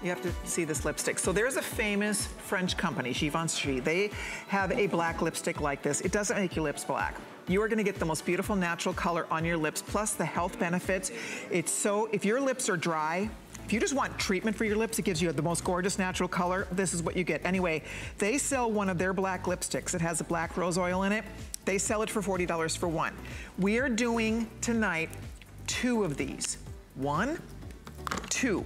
You have to see this lipstick. So there's a famous French company, Givenchy. They have a black lipstick like this. It doesn't make your lips black. You are gonna get the most beautiful natural color on your lips, plus the health benefits. It's so, if your lips are dry, If you just want treatment for your lips, it gives you the most gorgeous natural color. This is what you get. Anyway, they sell one of their black lipsticks. It has a black rose oil in it. They sell it for $40 for one. We are doing tonight two of these. One, two.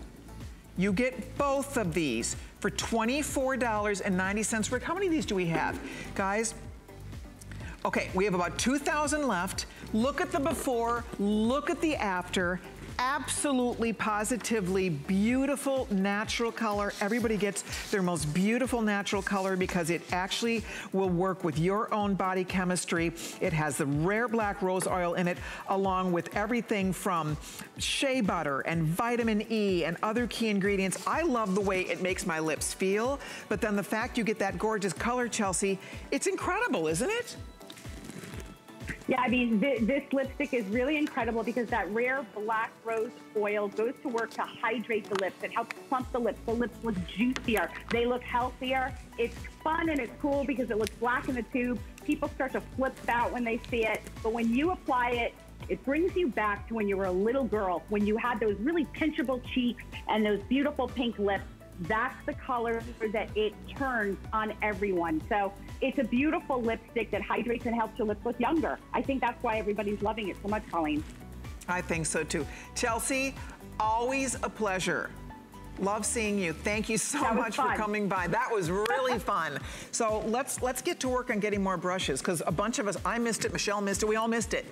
You get both of these for $24.90. Rick, how many of these do we have? Guys, okay, we have about 2,000 left. Look at the before, look at the after absolutely positively beautiful natural color. Everybody gets their most beautiful natural color because it actually will work with your own body chemistry. It has the rare black rose oil in it along with everything from shea butter and vitamin E and other key ingredients. I love the way it makes my lips feel, but then the fact you get that gorgeous color, Chelsea, it's incredible, isn't it? Yeah, I mean, th this lipstick is really incredible because that rare black rose oil goes to work to hydrate the lips. It helps plump the lips. The lips look juicier. They look healthier. It's fun and it's cool because it looks black in the tube. People start to flip out when they see it. But when you apply it, it brings you back to when you were a little girl, when you had those really pinchable cheeks and those beautiful pink lips. That's the color that it turns on everyone. So it's a beautiful lipstick that hydrates and helps your lips look younger. I think that's why everybody's loving it so much, Colleen. I think so too. Chelsea, always a pleasure. Love seeing you. Thank you so much fun. for coming by. That was really fun. So let's let's get to work on getting more brushes because a bunch of us, I missed it, Michelle missed it, we all missed it.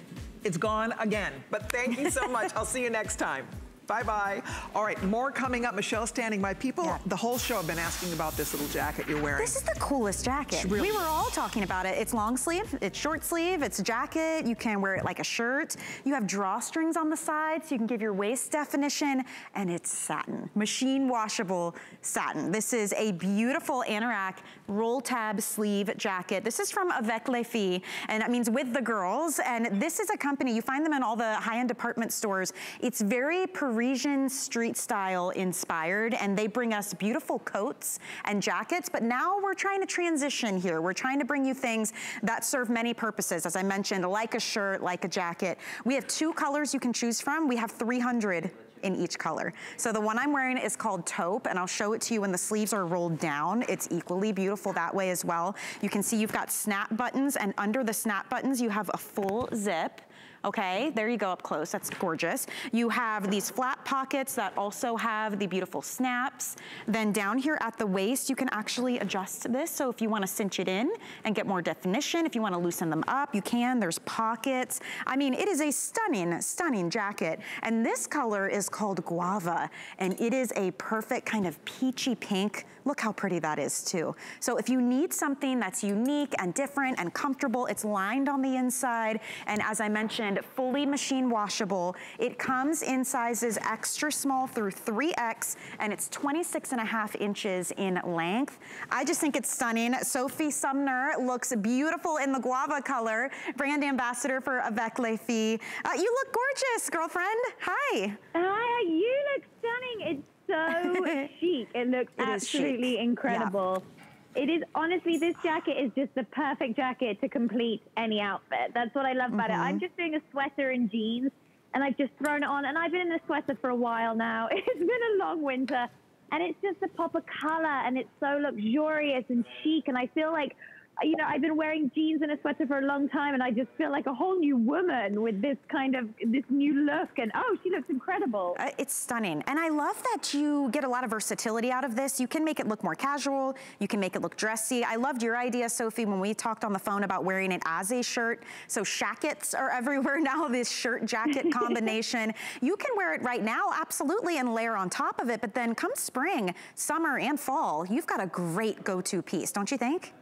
It's gone again. But thank you so much. I'll see you next time. Bye-bye. All right, more coming up. Michelle standing by. People, yeah. the whole show have been asking about this little jacket you're wearing. This is the coolest jacket. Really we were all talking about it. It's long sleeve, it's short sleeve, it's a jacket. You can wear it like a shirt. You have drawstrings on the side so you can give your waist definition. And it's satin, machine washable satin. This is a beautiful anorak roll tab sleeve jacket. This is from Avec les Filles, and that means with the girls. And this is a company, you find them in all the high-end department stores. It's very Parisian street style inspired and they bring us beautiful coats and jackets, but now we're trying to transition here. We're trying to bring you things that serve many purposes, as I mentioned, like a shirt, like a jacket. We have two colors you can choose from. We have 300 in each color. So the one I'm wearing is called taupe, and I'll show it to you when the sleeves are rolled down. It's equally beautiful that way as well. You can see you've got snap buttons, and under the snap buttons, you have a full zip okay? There you go up close, that's gorgeous. You have these flat pockets that also have the beautiful snaps. Then down here at the waist, you can actually adjust this. So if you wanna cinch it in and get more definition, if you wanna loosen them up, you can. There's pockets. I mean, it is a stunning, stunning jacket. And this color is called Guava, and it is a perfect kind of peachy pink. Look how pretty that is too. So if you need something that's unique and different and comfortable, it's lined on the inside. And as I mentioned, fully machine washable. It comes in sizes extra small through 3X and it's 26 and a half inches in length. I just think it's stunning. Sophie Sumner looks beautiful in the guava color, brand ambassador for Avec Les Filles. Uh, you look gorgeous, girlfriend. Hi. Hi, you look stunning. It's so chic. It looks it absolutely incredible. Yeah. It is honestly, this jacket is just the perfect jacket to complete any outfit. That's what I love about mm-hmm. it. I'm just doing a sweater and jeans, and I've just thrown it on. And I've been in the sweater for a while now. It's been a long winter, and it's just a pop of color, and it's so luxurious and chic. And I feel like you know, I've been wearing jeans and a sweater for a long time, and I just feel like a whole new woman with this kind of this new look. And oh, she looks incredible. Uh, it's stunning, and I love that you get a lot of versatility out of this. You can make it look more casual. You can make it look dressy. I loved your idea, Sophie, when we talked on the phone about wearing it as a shirt. So shackets are everywhere now. This shirt jacket combination. you can wear it right now, absolutely, and layer on top of it. But then come spring, summer, and fall, you've got a great go-to piece, don't you think?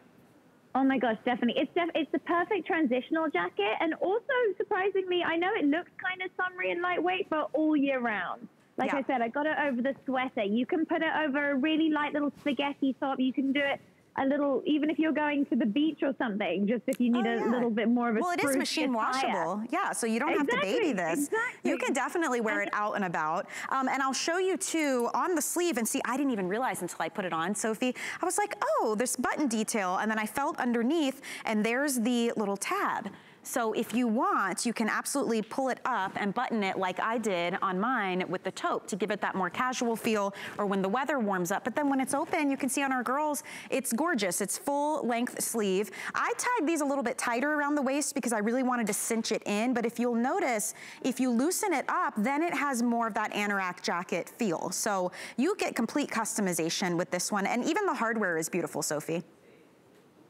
Oh my gosh, definitely. It's def- it's the perfect transitional jacket, and also surprisingly, I know it looks kind of summery and lightweight, but all year round. Like yeah. I said, I got it over the sweater. You can put it over a really light little spaghetti top. You can do it a little, even if you're going to the beach or something, just if you need oh, yeah. a little bit more of a Well, it is machine washable. Yeah, so you don't exactly, have to baby this. Exactly. You can definitely wear it out and about. Um, and I'll show you too on the sleeve and see, I didn't even realize until I put it on, Sophie. I was like, oh, this button detail. And then I felt underneath and there's the little tab. So if you want, you can absolutely pull it up and button it like I did on mine with the taupe to give it that more casual feel or when the weather warms up. But then when it's open, you can see on our girls, it's gorgeous. It's full length sleeve. I tied these a little bit tighter around the waist because I really wanted to cinch it in. But if you'll notice, if you loosen it up, then it has more of that anorak jacket feel. So you get complete customization with this one. And even the hardware is beautiful, Sophie.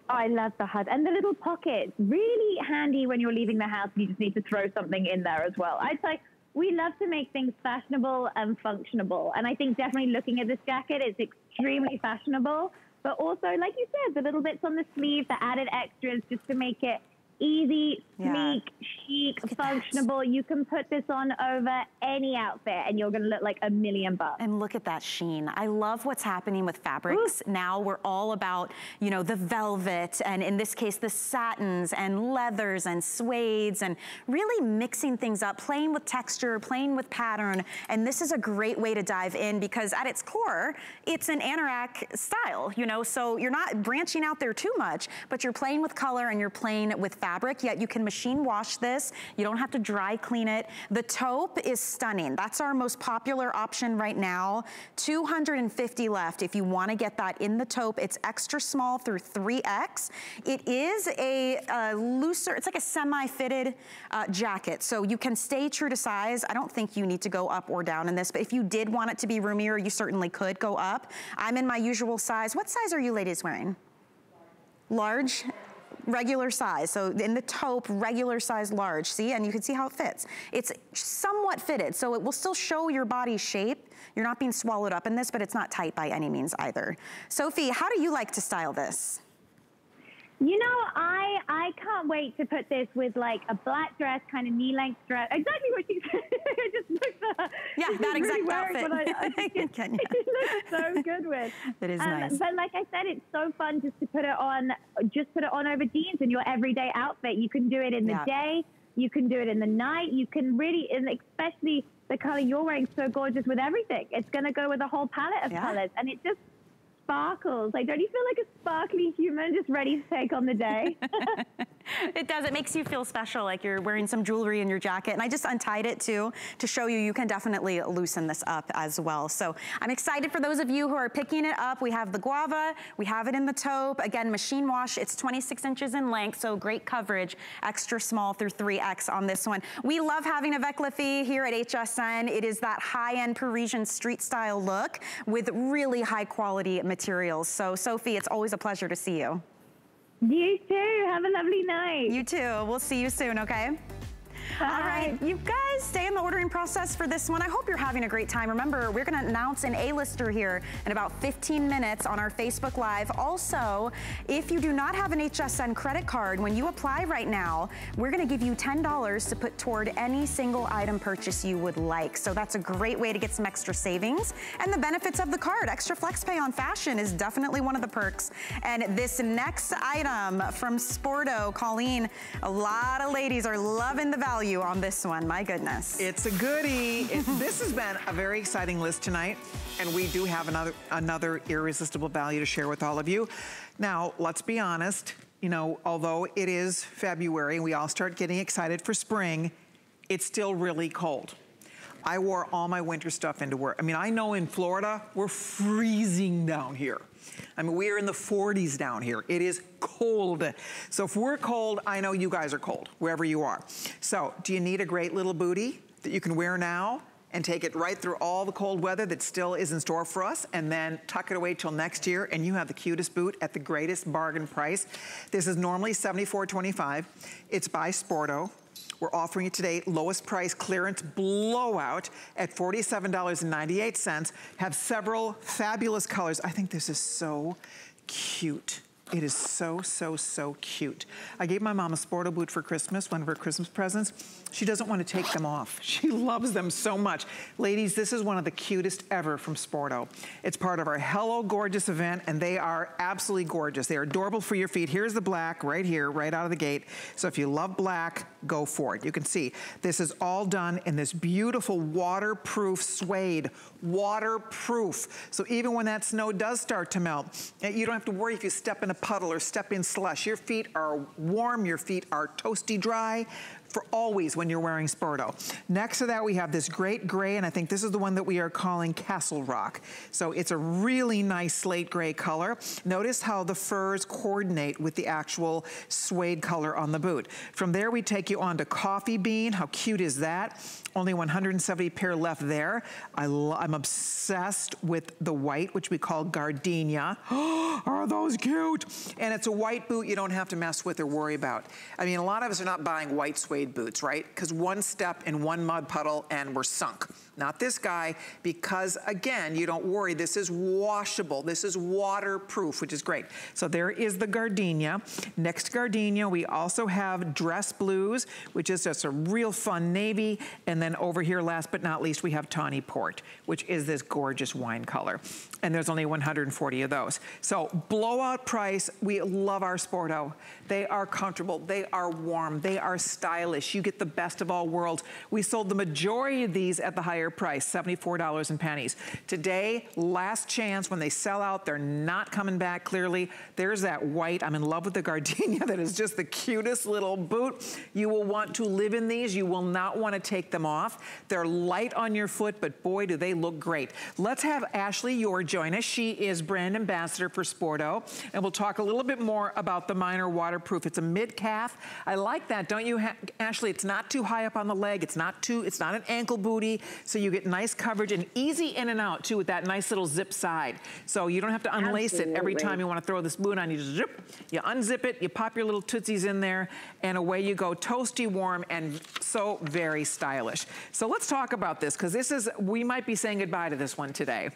I love the HUD. And the little pockets, really handy when you're leaving the house and you just need to throw something in there as well. I'd say we love to make things fashionable and functionable. And I think definitely looking at this jacket, it's extremely fashionable. But also, like you said, the little bits on the sleeve, the added extras just to make it easy, Yeah. sleek, chic, functionable. You can put this on over any outfit and you're going to look like a million bucks. And look at that sheen. I love what's happening with fabrics. Now we're all about, you know, the velvet and in this case, the satins and leathers and suedes and really mixing things up, playing with texture, playing with pattern. And this is a great way to dive in because at its core, it's an anorak style, you know, so you're not branching out there too much, but you're playing with color and you're playing with fabric, yet you can machine wash this. You don't have to dry clean it. The taupe is stunning. That's our most popular option right now. 250 left if you wanna get that in the taupe. It's extra small through 3X. It is a, uh looser, it's like a semi-fitted uh, jacket. So you can stay true to size. I don't think you need to go up or down in this, but if you did want it to be roomier, you certainly could go up. I'm in my usual size. What size are you ladies wearing? Large? Regular size. So in the taupe, regular size large, see? And you can see how it fits. It's somewhat fitted, so it will still show your body shape. You're not being swallowed up in this, but it's not tight by any means either. Sophie, how do you like to style this? You know, I I can't wait to put this with like a black dress, kind of knee-length dress. Exactly what she said. I just looked at her. Yeah, that really exact wearing outfit. what I, I think it, Kenya. it looks so good with. It is Um, nice. But like I said, it's so fun just to put it on, just put it on over jeans in your everyday outfit. You can do it in the Yeah. day. You can do it in the night. You can really, and especially the color you're wearing, so gorgeous with everything. It's going to go with a whole palette of Yeah. colors, and it just sparkles. Like, don't you feel like a sparkly human just ready to take on the day? It does, it makes you feel special, like you're wearing some jewelry in your jacket. And I just untied it too, to show you, you can definitely loosen this up as well. So I'm excited for those of you who are picking it up. We have the guava, we have it in the taupe. Again, machine wash, it's 26 inches in length, so great coverage, extra small through 3X on this one. We love having Avec les Filles here at HSN. It is that high-end Parisian street style look with really high quality materials. So Sophie, it's always a pleasure to see you. you too. Have a lovely night. You too. We'll see you soon, okay? All right, you guys stay in the ordering process for this one. I hope you're having a great time. Remember, we're gonna announce an A-lister here in about 15 minutes on our Facebook Live. Also, if you do not have an HSN credit card, when you apply right now, we're gonna give you $10 to put toward any single item purchase you would like. So that's a great way to get some extra savings. And the benefits of the card, extra flex pay on fashion is definitely one of the perks. And this next item from Sporto, Colleen, a lot of ladies are loving the value on this one. My goodness. It's a goodie. It- this has been a very exciting list tonight, and we do have another another irresistible value to share with all of you. Now, let's be honest. You know, although it is February and we all start getting excited for spring, it's still really cold. I wore all my winter stuff into work. I mean, I know in Florida, we're freezing down here. I mean, we are in the 40s down here. It is cold. So if we're cold, I know you guys are cold, wherever you are. So do you need a great little booty that you can wear now and take it right through all the cold weather that still is in store for us and then tuck it away till next year and you have the cutest boot at the greatest bargain price. This is normally $74.25. It's by Sporto. We're offering it today, lowest price clearance blowout at $47.98. Have several fabulous colors. I think this is so cute. It is so, so, so cute. I gave my mom a Sporto boot for Christmas, one of her Christmas presents. She doesn't want to take them off. She loves them so much. Ladies, this is one of the cutest ever from Sporto. It's part of our Hello Gorgeous event, and they are absolutely gorgeous. They are adorable for your feet. Here's the black right here, right out of the gate. So if you love black, go for it. You can see this is all done in this beautiful waterproof suede. Waterproof. So even when that snow does start to melt, eh, you don't have to worry if you step in a puddle or step in slush. Your feet are warm, your feet are toasty dry for always when you're wearing Sporto. Next to that, we have this great gray, and I think this is the one that we are calling Castle Rock. So it's a really nice slate gray color. Notice how the furs coordinate with the actual suede color on the boot. From there, we take you on to Coffee Bean. How cute is that? Only 170 pair left there. I am obsessed with the white, which we call gardenia. are those cute? And it's a white boot you don't have to mess with or worry about. I mean, a lot of us are not buying white suede boots, right? Because one step in one mud puddle and we're sunk. Not this guy, because again, you don't worry, this is washable. This is waterproof, which is great. So there is the gardenia. Next gardenia, we also have dress blues, which is just a real fun navy. And then over here, last but not least, we have tawny port, which is this gorgeous wine color. And there's only 140 of those. So blowout price, we love our Sporto. They are comfortable, they are warm, they are stylish. You get the best of all worlds. We sold the majority of these at the higher price, $74 in pennies. Today, last chance, when they sell out, they're not coming back clearly. There's that white. I'm in love with the gardenia. that is just the cutest little boot. You will want to live in these. You will not want to take them off. They're light on your foot, but boy, do they look great. Let's have Ashley Yore join us. She is brand ambassador for Sporto, and we'll talk a little bit more about the Minor waterproof. It's a mid-calf. I like that, don't you, Ashley? It's not too high up on the leg. It's not too, it's not an ankle booty. So you get nice coverage and easy in and out too with that nice little zip side. So you don't have to unlace Absolutely. it every time you want to throw this boot on. You just zip, you unzip it, you pop your little tootsies in there, and away you go. Toasty warm and so very stylish. So let's talk about this because this is, we might be saying goodbye to this one today.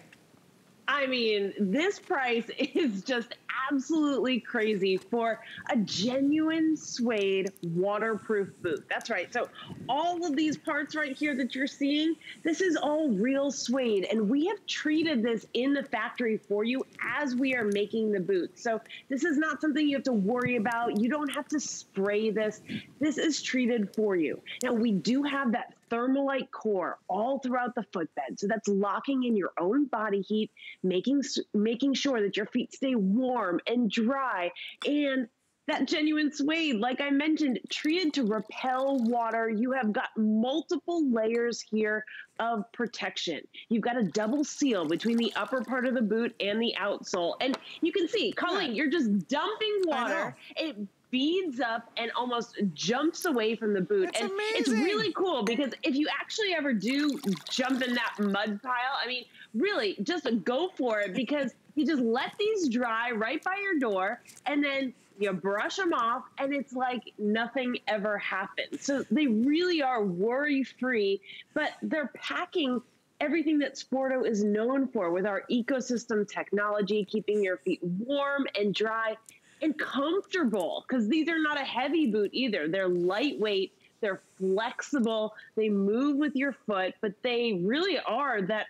I mean, this price is just absolutely crazy for a genuine suede waterproof boot. That's right. So all of these parts right here that you're seeing, this is all real suede. And we have treated this in the factory for you as we are making the boot. So this is not something you have to worry about. You don't have to spray this. This is treated for you. Now we do have that Thermolite core all throughout the footbed. So that's locking in your own body heat, making making sure that your feet stay warm and dry and that genuine suede, like I mentioned, treated to repel water. You have got multiple layers here of protection. You've got a double seal between the upper part of the boot and the outsole. And you can see, Colleen, yeah. you're just dumping water. It speeds up and almost jumps away from the boot. That's and amazing. it's really cool because if you actually ever do jump in that mud pile, I mean, really just go for it because you just let these dry right by your door and then you brush them off and it's like nothing ever happened. So they really are worry free, but they're packing everything that Sporto is known for with our ecosystem technology, keeping your feet warm and dry and comfortable because these are not a heavy boot either. They're lightweight, they're flexible, they move with your foot, but they really are that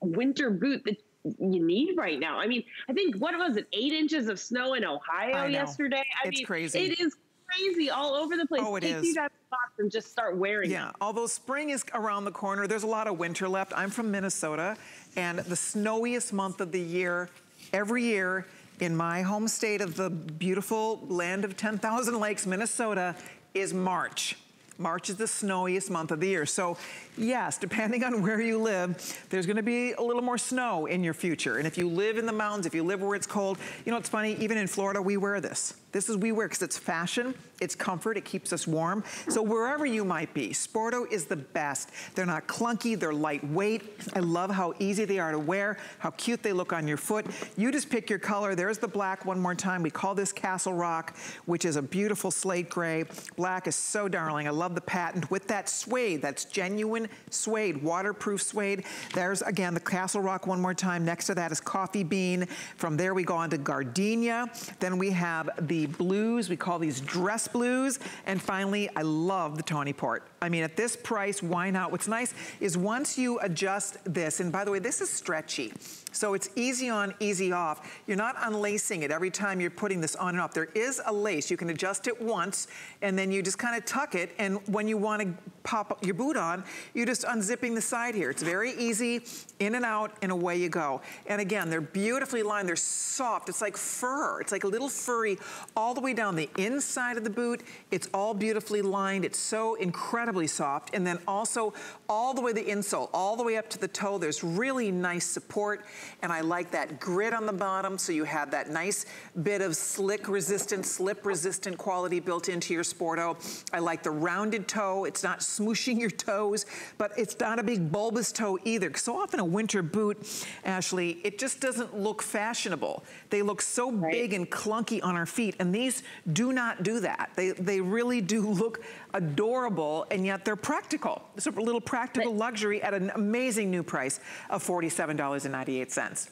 winter boot that you need right now. I mean, I think what was it, eight inches of snow in Ohio yesterday? I it's mean, crazy. It is crazy all over the place. Oh, it Take is. these out of the box and just start wearing yeah, them. although spring is around the corner, there's a lot of winter left. I'm from Minnesota, and the snowiest month of the year, every year, in my home state of the beautiful land of 10,000 lakes, Minnesota, is March. March is the snowiest month of the year. So yes, depending on where you live, there's gonna be a little more snow in your future. And if you live in the mountains, if you live where it's cold, you know, it's funny, even in Florida, we wear this. This is we wear because it's fashion, it's comfort, it keeps us warm. So wherever you might be, Sporto is the best. They're not clunky, they're lightweight. I love how easy they are to wear, how cute they look on your foot. You just pick your color. There's the black one more time. We call this Castle Rock, which is a beautiful slate gray. Black is so darling. I love the patent with that suede. That's genuine suede, waterproof suede. There's, again, the Castle Rock one more time. Next to that is Coffee Bean. From there, we go on to Gardenia. Then we have the blues. We call these dress blues. And finally, I love the Tawny Port. I mean, at this price, why not? What's nice is once you adjust this, and by the way, this is stretchy. So it's easy on, easy off. You're not unlacing it every time you're putting this on and off. There is a lace. You can adjust it once, and then you just kind of tuck it, and when you want to pop your boot on, you're just unzipping the side here. It's very easy, in and out, and away you go. And again, they're beautifully lined. They're soft. It's like fur. It's like a little furry all the way down the inside of the boot. It's all beautifully lined. It's so incredibly soft. And then also all the way the insole, all the way up to the toe, there's really nice support. And I like that grit on the bottom, so you have that nice bit of slick resistant, slip resistant quality built into your Sporto. I like the rounded toe. It's not smooshing your toes, but it's not a big bulbous toe either. So often a winter boot, Ashley, it just doesn't look fashionable. They look so right. big and clunky on our feet, and these do not do that. They, they really do look adorable, and yet they're practical. It's a little practical luxury at an amazing new price of $47.98.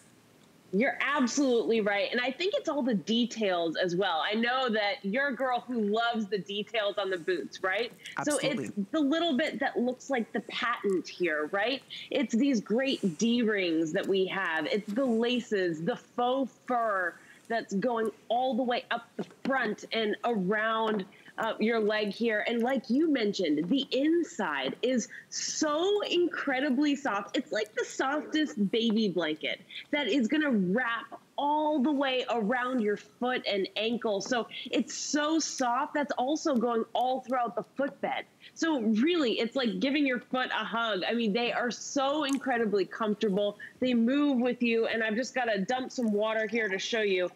You're absolutely right. And I think it's all the details as well. I know that you're a girl who loves the details on the boots, right? Absolutely. So it's the little bit that looks like the patent here, right? It's these great D rings that we have, it's the laces, the faux fur that's going all the way up the front and around uh, your leg here. And like you mentioned, the inside is so incredibly soft. It's like the softest baby blanket that is going to wrap all the way around your foot and ankle. So it's so soft. That's also going all throughout the footbed. So really, it's like giving your foot a hug. I mean, they are so incredibly comfortable. They move with you. And I've just got to dump some water here to show you.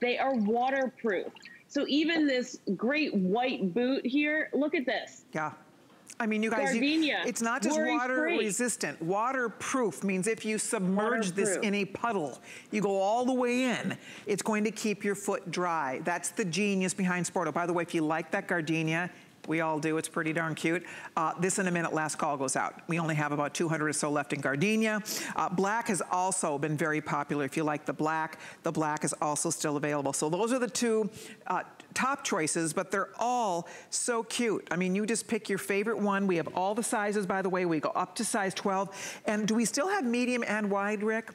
They are waterproof. So even this great white boot here, look at this. Yeah. I mean, you guys, you, it's not just water free. resistant. Waterproof means if you submerge this in a puddle, you go all the way in, it's going to keep your foot dry. That's the genius behind Sporto. By the way, if you like that gardenia, we all do. It's pretty darn cute. Uh, this in a minute, last call goes out. We only have about 200 or so left in gardenia. Uh, black has also been very popular. If you like the black, the black is also still available. So those are the two uh, top choices, but they're all so cute. I mean, you just pick your favorite one. We have all the sizes, by the way. We go up to size 12. And do we still have medium and wide, Rick?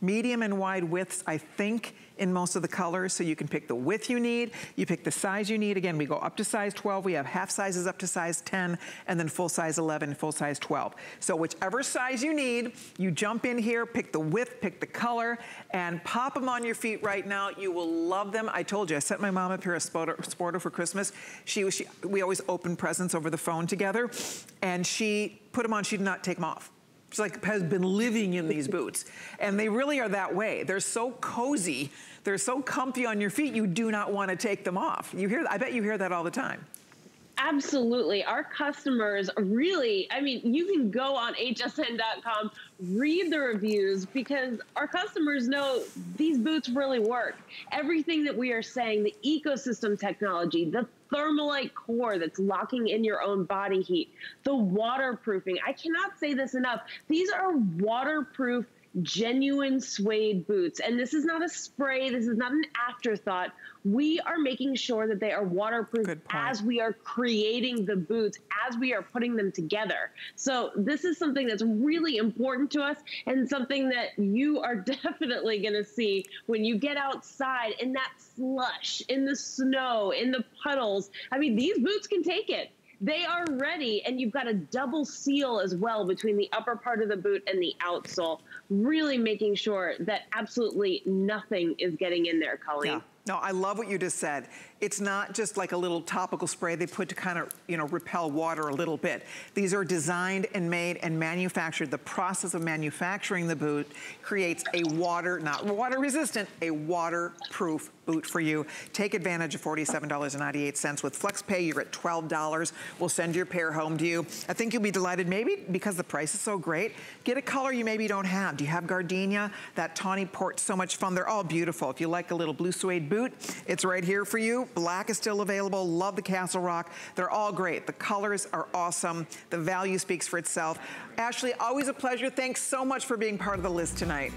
Medium and wide widths, I think, in most of the colors. So you can pick the width you need, you pick the size you need. Again, we go up to size 12. We have half sizes up to size 10 and then full size 11, full size 12. So whichever size you need, you jump in here, pick the width, pick the color, and pop them on your feet right now. You will love them. I told you, I sent my mom a pair of Sporto for Christmas. She she, we always open presents over the phone together, and she put them on, she did not take them off. Like, has been living in these boots. And they really are that way. They're so cozy. They're so comfy on your feet, you do not want to take them off. You hear, I bet you hear that all the time. Absolutely. Our customers really, I mean, you can go on hsn.com, read the reviews because our customers know these boots really work. Everything that we are saying, the ecosystem technology, the Thermolite core that's locking in your own body heat, the waterproofing. I cannot say this enough. These are waterproof genuine suede boots. And this is not a spray, this is not an afterthought. We are making sure that they are waterproof as we are creating the boots, as we are putting them together. So this is something that's really important to us and something that you are definitely going to see when you get outside in that slush, in the snow, in the puddles. I mean, these boots can take it they are ready and you've got a double seal as well between the upper part of the boot and the outsole really making sure that absolutely nothing is getting in there colleen yeah. No, I love what you just said. It's not just like a little topical spray they put to kind of, you know, repel water a little bit. These are designed and made and manufactured. The process of manufacturing the boot creates a water, not water resistant, a waterproof boot for you. Take advantage of $47.98. With FlexPay, you're at $12. We'll send your pair home to you. I think you'll be delighted, maybe because the price is so great, get a color you maybe don't have. Do you have gardenia? That tawny port, so much fun. They're all beautiful. If you like a little blue suede boot, it's right here for you. Black is still available. Love the Castle Rock. They're all great. The colors are awesome. The value speaks for itself. Ashley, always a pleasure. Thanks so much for being part of the list tonight.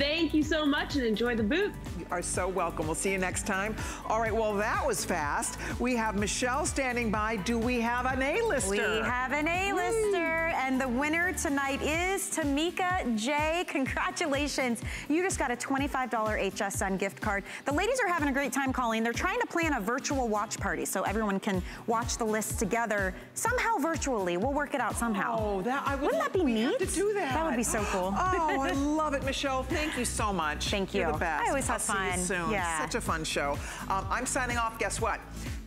Thank you so much and enjoy the booth. You are so welcome. We'll see you next time. All right, well, that was fast. We have Michelle standing by. Do we have an A-lister? We have an A-lister, and the winner tonight is Tamika J. Congratulations. You just got a $25 HSN gift card. The ladies are having a great time calling. They're trying to plan a virtual watch party so everyone can watch the list together somehow virtually. We'll work it out somehow. Oh, that I would Wouldn't that be neat? to do that. That would be so cool. Oh, I love it, Michelle. Thank you so much. Thank you. You're the best. I always have fun. See you soon. Yeah. Such a fun show. Um, I'm signing off. Guess what?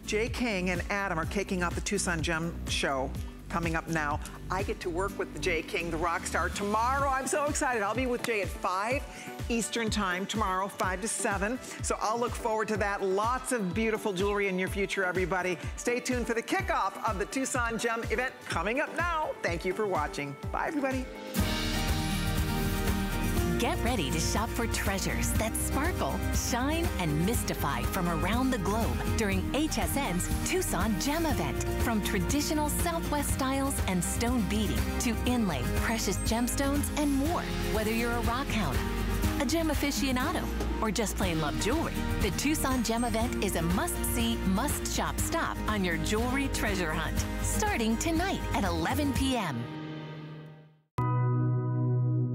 Jay King and Adam are kicking off the Tucson Gem Show coming up now. I get to work with the Jay King, the rock star, tomorrow. I'm so excited. I'll be with Jay at 5 Eastern time tomorrow, 5 to 7. So I'll look forward to that. Lots of beautiful jewelry in your future, everybody. Stay tuned for the kickoff of the Tucson Gem event coming up now. Thank you for watching. Bye, everybody. Get ready to shop for treasures that sparkle, shine, and mystify from around the globe during HSN's Tucson Gem event. From traditional Southwest styles and stone beading to inlay precious gemstones and more. Whether you're a rock hound, a gem aficionado, or just plain love jewelry, the Tucson Gem event is a must-see, must-shop stop on your jewelry treasure hunt. Starting tonight at 11 p.m.